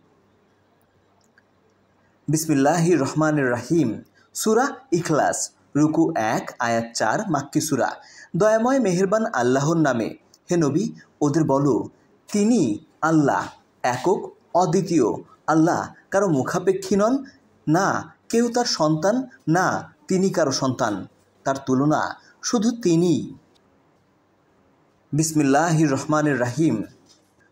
বিসমিল্লাহ রহমান রাহিম। সুরা ইখলাস, রুকু এক, আয়াত চার, মাক্কি সুরা। দয়াময় মেহেরবান আল্লাহর নামে। হে নবী, ওদের বলো, তিনি আল্লাহ, একক, অদ্বিতীয়। আল্লাহ কারও মুখাপেক্ষী নন, না কেউ তার সন্তান, না তিনি কারও সন্তান। তার তুলনা শুধু তিনি বিসমিল্লাহ রহমানের রাহিম।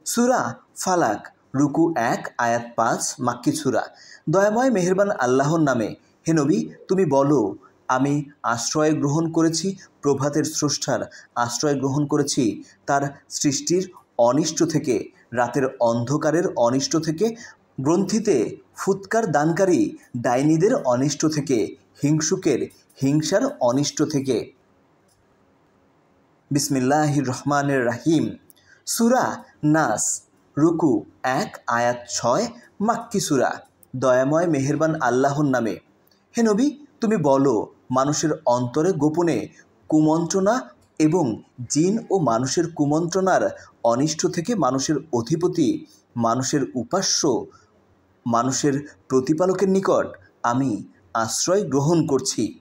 সুরা ফালাক, রুকু এক, আয়াত পাঁচ, মাক্কি সুরা। দয়াময় মেহেরবান আল্লাহর নামে, হে নবী, তুমি বলো, আমি আশ্রয় গ্রহণ করেছি, প্রভাতের স্রষ্টার আশ্রয় গ্রহণ করেছি, তার সৃষ্টির অনিষ্ট থেকে, রাতের অন্ধকারের অনিষ্ট থেকে গ্রন্থিতে ফুৎকার দানকারী ডাইনিদের অনিষ্ট থেকে, হিংসুকের হিংসার অনিষ্ট থেকে। বিসমিল্লাহ রহমানের রাহিম। সুরা নাস, রুকু এক, আয়াত ছয়, মাক্কি সুরা। দয়াময় মেহেরবান আল্লাহর নামে। হে নবী, তুমি বলো, মানুষের অন্তরে গোপনে কুমন্ত্রণা এবং জিন ও মানুষের কুমন্ত্রণার অনিষ্ট থেকে মানুষের অধিপতি, মানুষের উপাস্য মানুষের প্রতিপালকের নিকট আমি আশ্রয় গ্রহণ করছি।